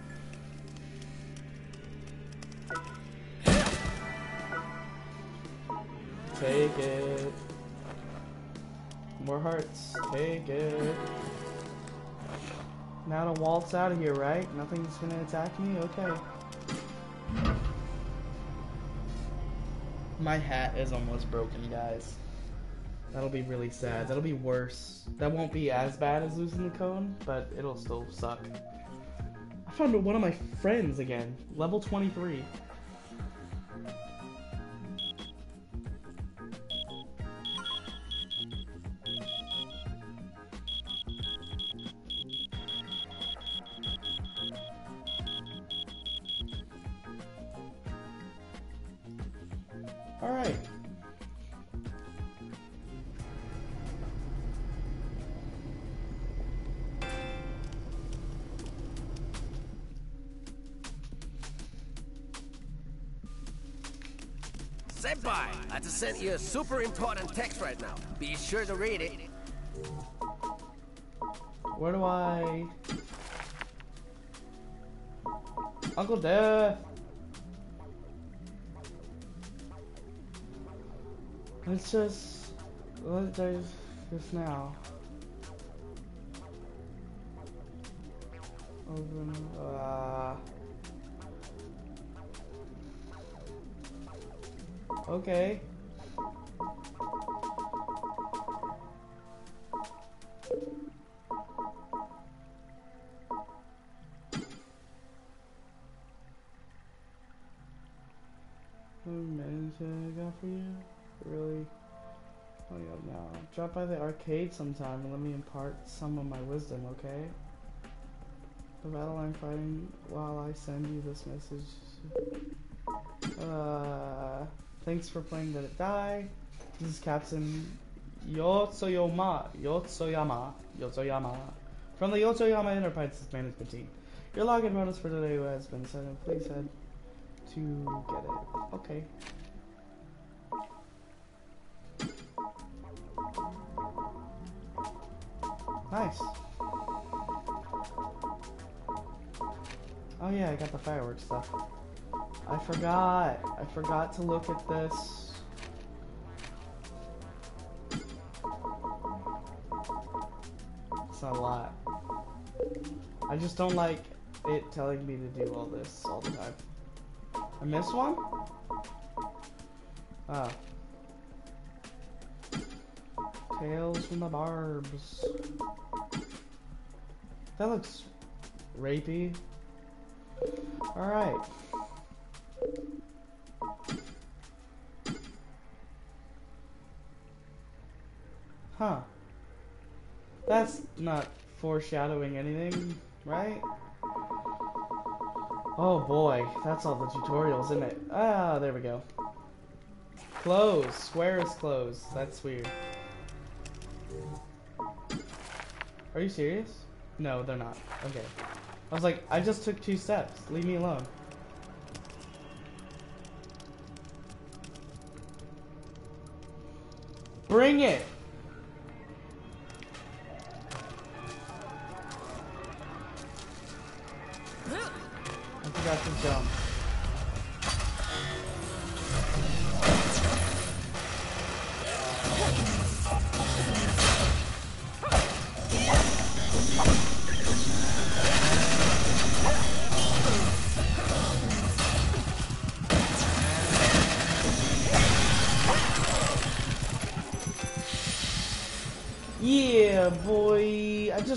Take it. More hearts. Take it. Now to waltz out of here, right? Nothing's gonna attack me? Okay. My hat is almost broken, guys. That'll be really sad. That'll be worse. That won't be as bad as losing the cone, but it'll still suck. I found one of my friends again. Level 23. You a super important text right now. Be sure to read it. Where do I... Uncle Death! Let's just... Let's dive this now. Open... Uh... Okay. Drop by the arcade sometime and let me impart some of my wisdom, okay? The battle I'm fighting while I send you this message. Uh, thanks for playing Let It Die. This is Captain Yotsuyoma, Yotsuyoyama, Yotsuyoyama, from the Yotsuyoyama Enterprises Management Team. Your login bonus for today has been set, and please head to get it. Okay. Nice. Oh yeah, I got the fireworks stuff. I forgot. I forgot to look at this. It's not a lot. I just don't like it telling me to do all this all the time. I missed one? Ah. Tales from the Barbs. That looks rapey. Alright. Huh. That's not foreshadowing anything, right? Oh boy, that's all the tutorials, isn't it? Ah, there we go. Close. Square is closed. That's weird. Are you serious? No, they're not. Okay. I was like, I just took two steps. Leave me alone. Bring it!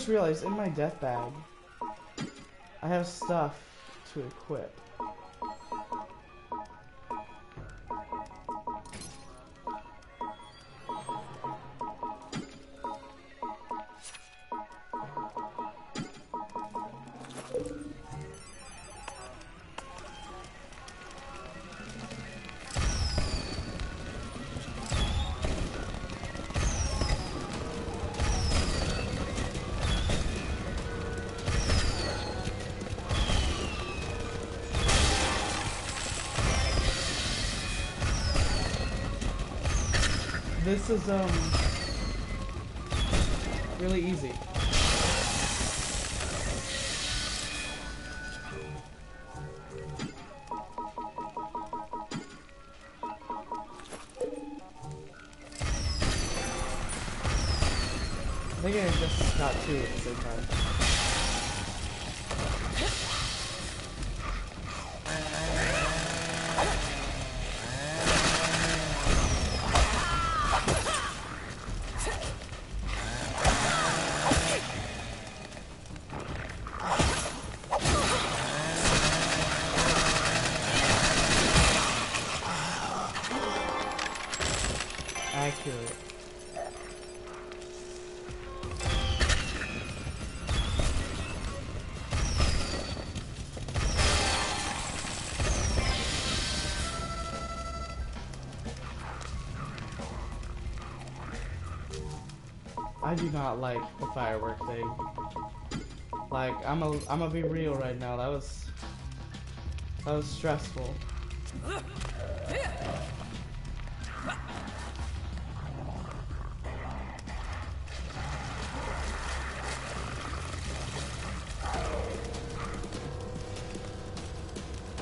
Realized in my death bag, I have stuff to equip. This is um really easy. I do not like the firework thing. Like, I'm a, I'm gonna be real right now. That was, that was stressful.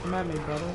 Come at me, brother.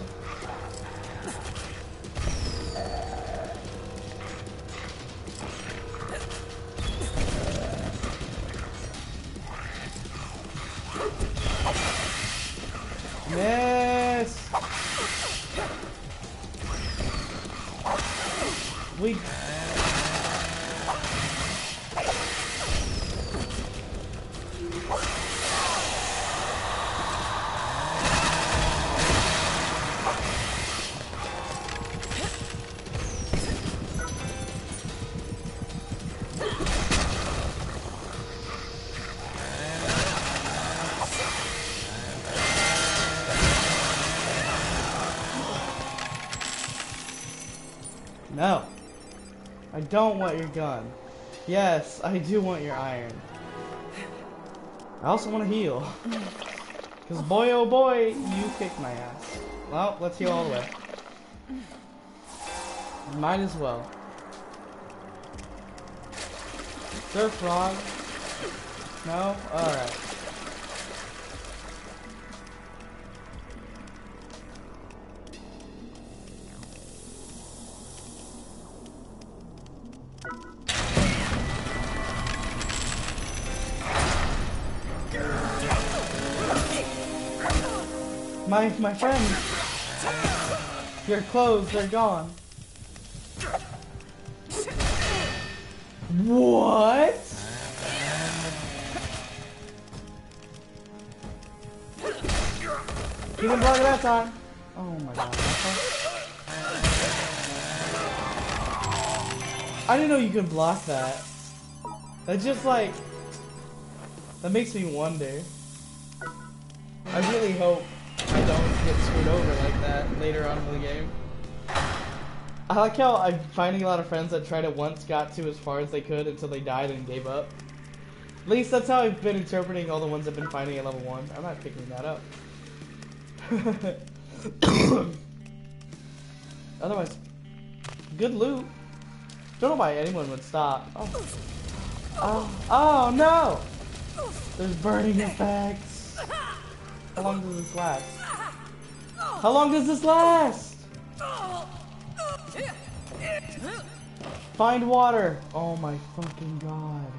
Don't want your gun. Yes, I do want your iron. I also want to heal. Because boy oh boy, you kicked my ass. Well, let's heal all the way. Might as well. Is there frog? No? Alright. My my friend. Your clothes, they're gone. What? You can block it that time. Oh my god. I didn't know you could block that. That's just like that makes me wonder. I really hope over like that later on in the game. I like how I'm finding a lot of friends that tried it once, got to as far as they could until they died and gave up. At least that's how I've been interpreting all the ones I've been finding at level 1. I'm not picking that up. (coughs) Otherwise, good loot. Don't know why anyone would stop. Oh, oh, oh no! There's burning effects. How long does this last? How long does this last? Find water. Oh my fucking god.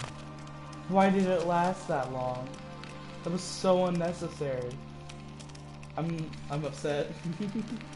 Why did it last that long? That was so unnecessary. I'm I'm upset. (laughs)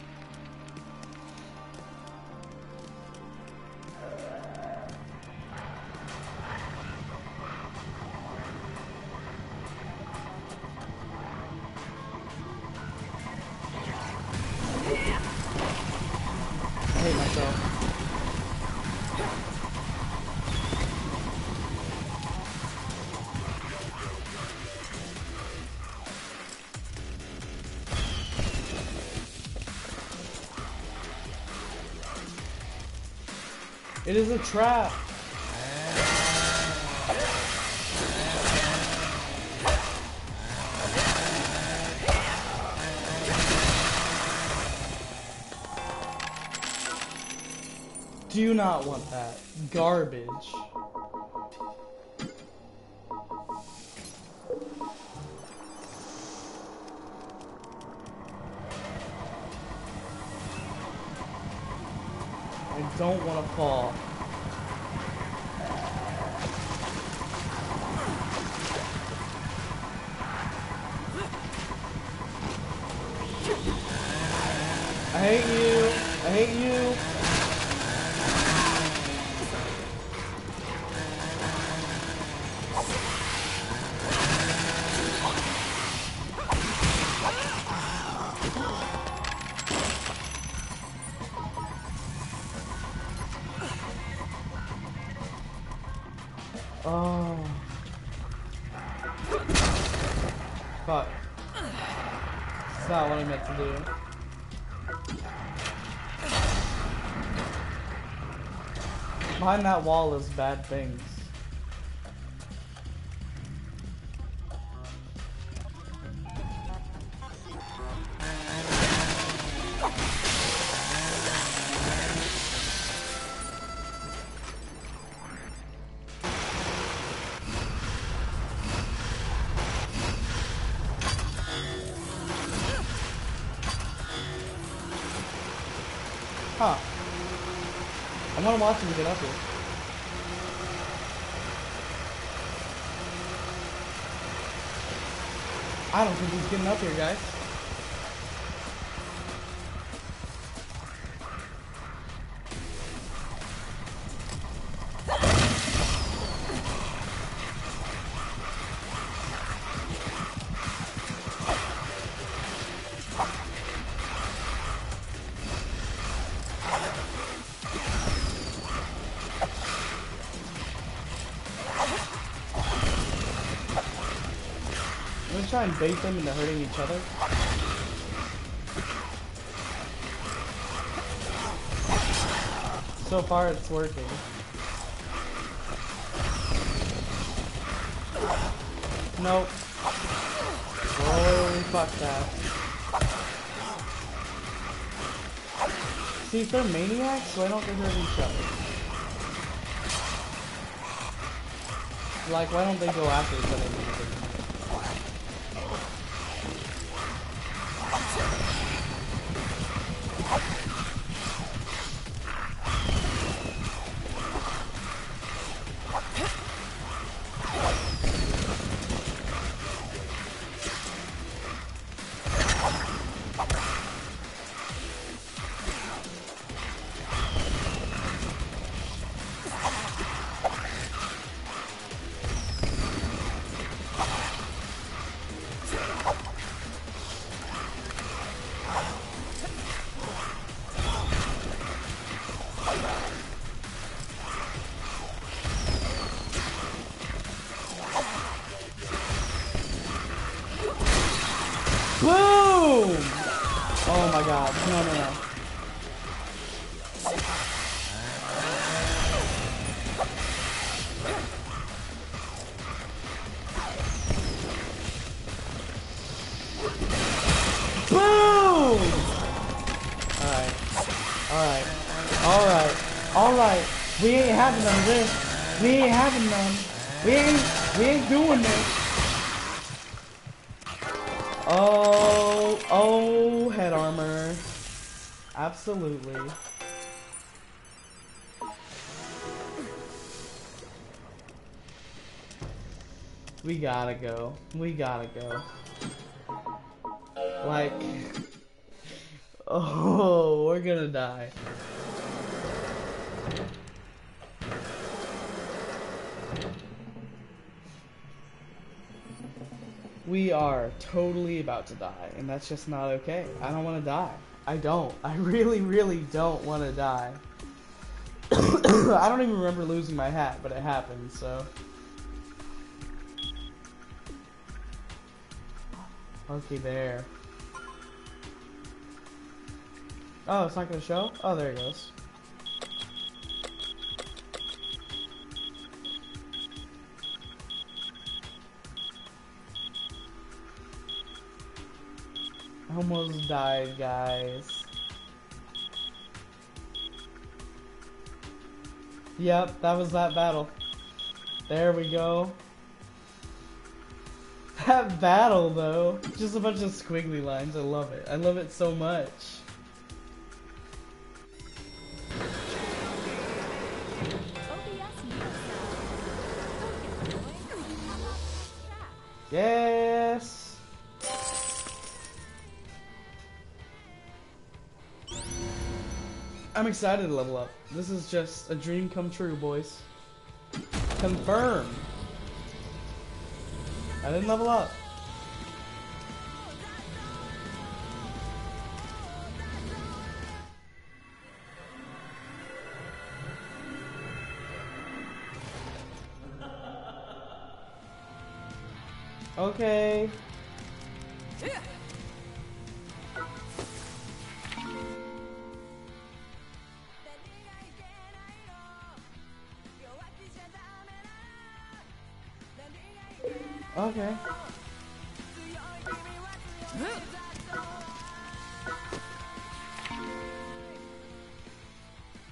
It is a trap. Do not want that. Garbage. I don't want to fall. That wall is bad things. Up here, guys. Try and bait them into hurting each other. So far it's working. Nope. Holy fuck that. See, they're maniacs, why don't they hurt each other? Like, why don't they go after each other? My god. No, no, no. Boom! Alright. Alright. Alright. Alright. We ain't having none of this. We ain't having none. We ain't, we ain't doing this. Absolutely. We gotta go. We gotta go. Like, oh, we're gonna die. We are totally about to die, and that's just not okay. I don't want to die. I don't. I (laughs) really, really don't want to die. (coughs) I don't even remember losing my hat, but it happened, so. Okay, there. Oh, it's not gonna show? Oh, there it goes. Almost died, guys. Yep, that was that battle. There we go. (laughs) That battle, though. Just a bunch of squiggly lines. I love it. I love it so much. Yes. I'm excited to level up. This is just a dream come true, boys. Confirm. I didn't level up. Okay.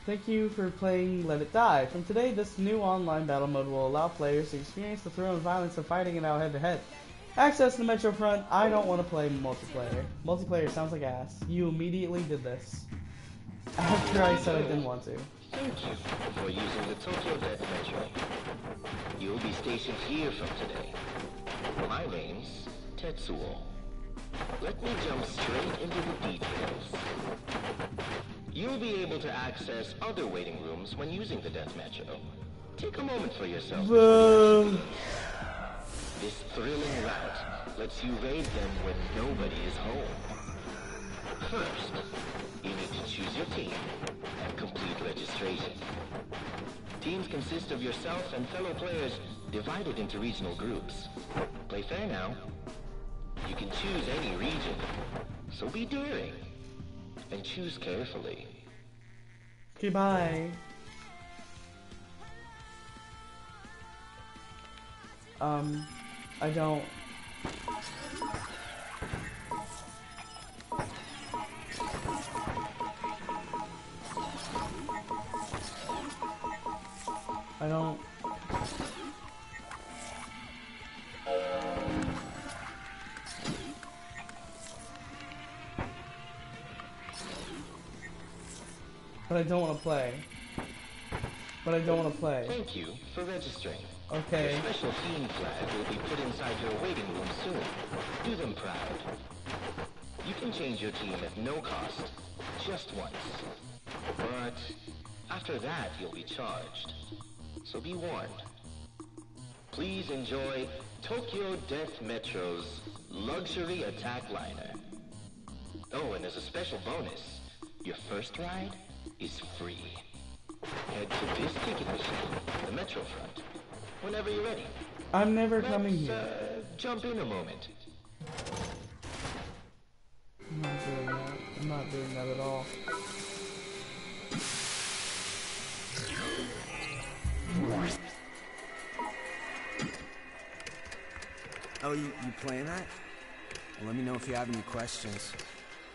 Thank you for playing Let It Die. From today, this new online battle mode will allow players to experience the thrill and violence of fighting it out head to head. Access the Metro Front. I don't want to play multiplayer. Multiplayer sounds like ass. You immediately did this. After I said I didn't want to. For using the Tokyo Death Metro. You'll be stationed here from today. My name's Tetsuo. Let me jump straight into the details. You'll be able to access other waiting rooms when using the Death Metro. Take a moment for yourself. This thrilling route lets you raid them when nobody is home. First, you need to choose your team and complete registration. Teams consist of yourself and fellow players divided into regional groups. Play fair now. You can choose any region, so be daring and choose carefully. Okay, bye. Um, I don't. I don't. But I don't want to play. But I don't want to play. Thank you for registering. Okay. Your special team flag will be put inside your waiting room soon. Do them proud. You can change your team at no cost, just once. But after that, you'll be charged. So be warned. Please enjoy Tokyo Death Metro's luxury attack liner. Oh, and as a special bonus, your first ride is free. Head to this ticket machine, the Metro front, whenever you're ready. I'm never coming Let's, here. uh, jump in a moment. I'm not doing that. I'm not doing that at all. Oh, you, you playing that? Well, let me know if you have any questions.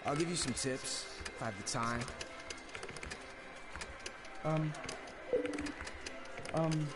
I'll give you some tips if I have the time. Um. Um.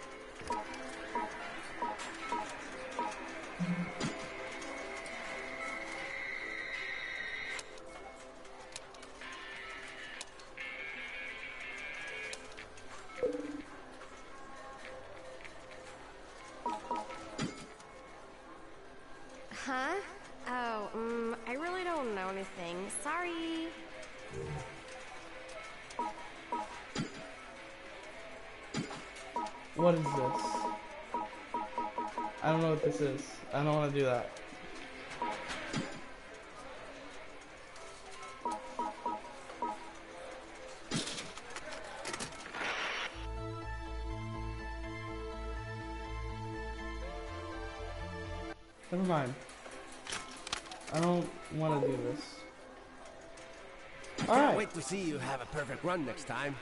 What is this? I don't know what this is. I don't want to do that. Never mind. I don't want to do this. Can't Alright. wait to see you have a perfect run next time.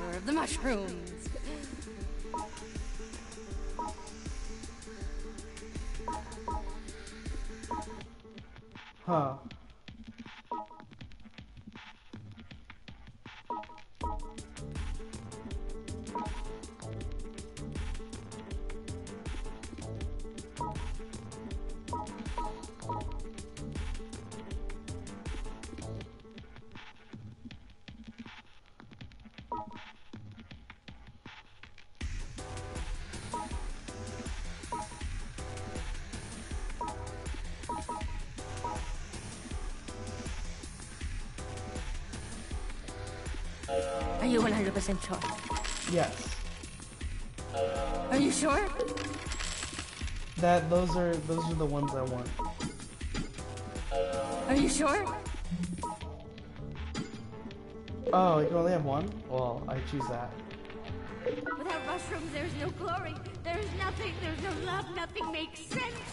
Power of the mushrooms. You 100% sure? Yes. Are you sure? That those are those are the ones I want. Are you sure? Oh, you can only have one? Well, I choose that. Without mushrooms, there's no glory. There's nothing. There's no love. Nothing makes sense.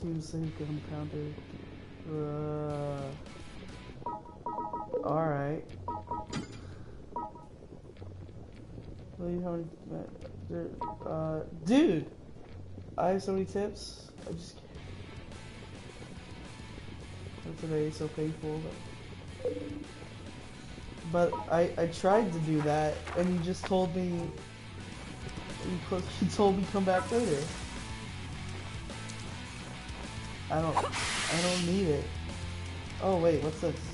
Seems like compounded. Uh, Alright. How many. Uh, dude! I have so many tips. I just can't. Today is so painful. But, but I, I tried to do that, and he just told me. He (laughs) told me come back later. I don't. I don't need it. Oh wait, what's this?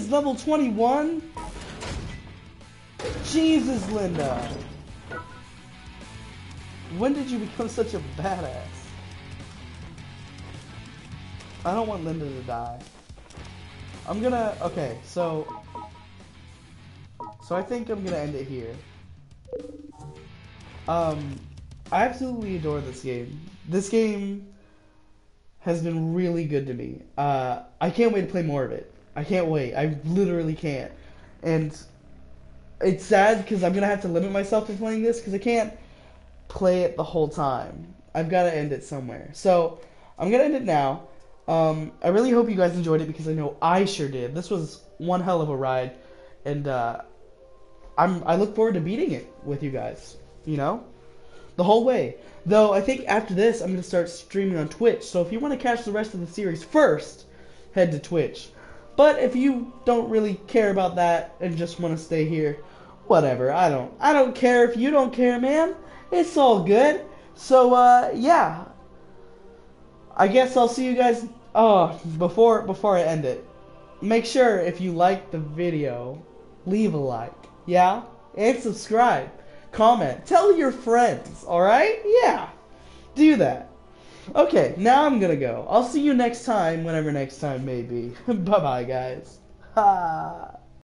Linda's level 21? Jesus, Linda. When did you become such a badass? I don't want Linda to die. I'm gonna, okay, so, so I think I'm gonna end it here. Um, I absolutely adore this game. This game has been really good to me. Uh, I can't wait to play more of it. I can't wait. I literally can't. And it's sad because I'm gonna have to limit myself to playing this because I can't play it the whole time. I've got to end it somewhere. So I'm gonna end it now. Um, I really hope you guys enjoyed it because I know I sure did. This was one hell of a ride, and uh, I'm I look forward to beating it with you guys. You know, the whole way. Though I think after this I'm gonna start streaming on Twitch. So if you want to catch the rest of the series first, head to Twitch. But if you don't really care about that and just want to stay here, whatever. I don't. I don't care if you don't care, man. It's all good. So uh, yeah. I guess I'll see you guys. Oh, before before I end it, make sure if you like the video, leave a like. Yeah, and subscribe. Comment. Tell your friends. All right? Yeah. Do that. Okay, now I'm gonna go. I'll see you next time, whenever next time may be. (laughs) bye bye, guys. Ha.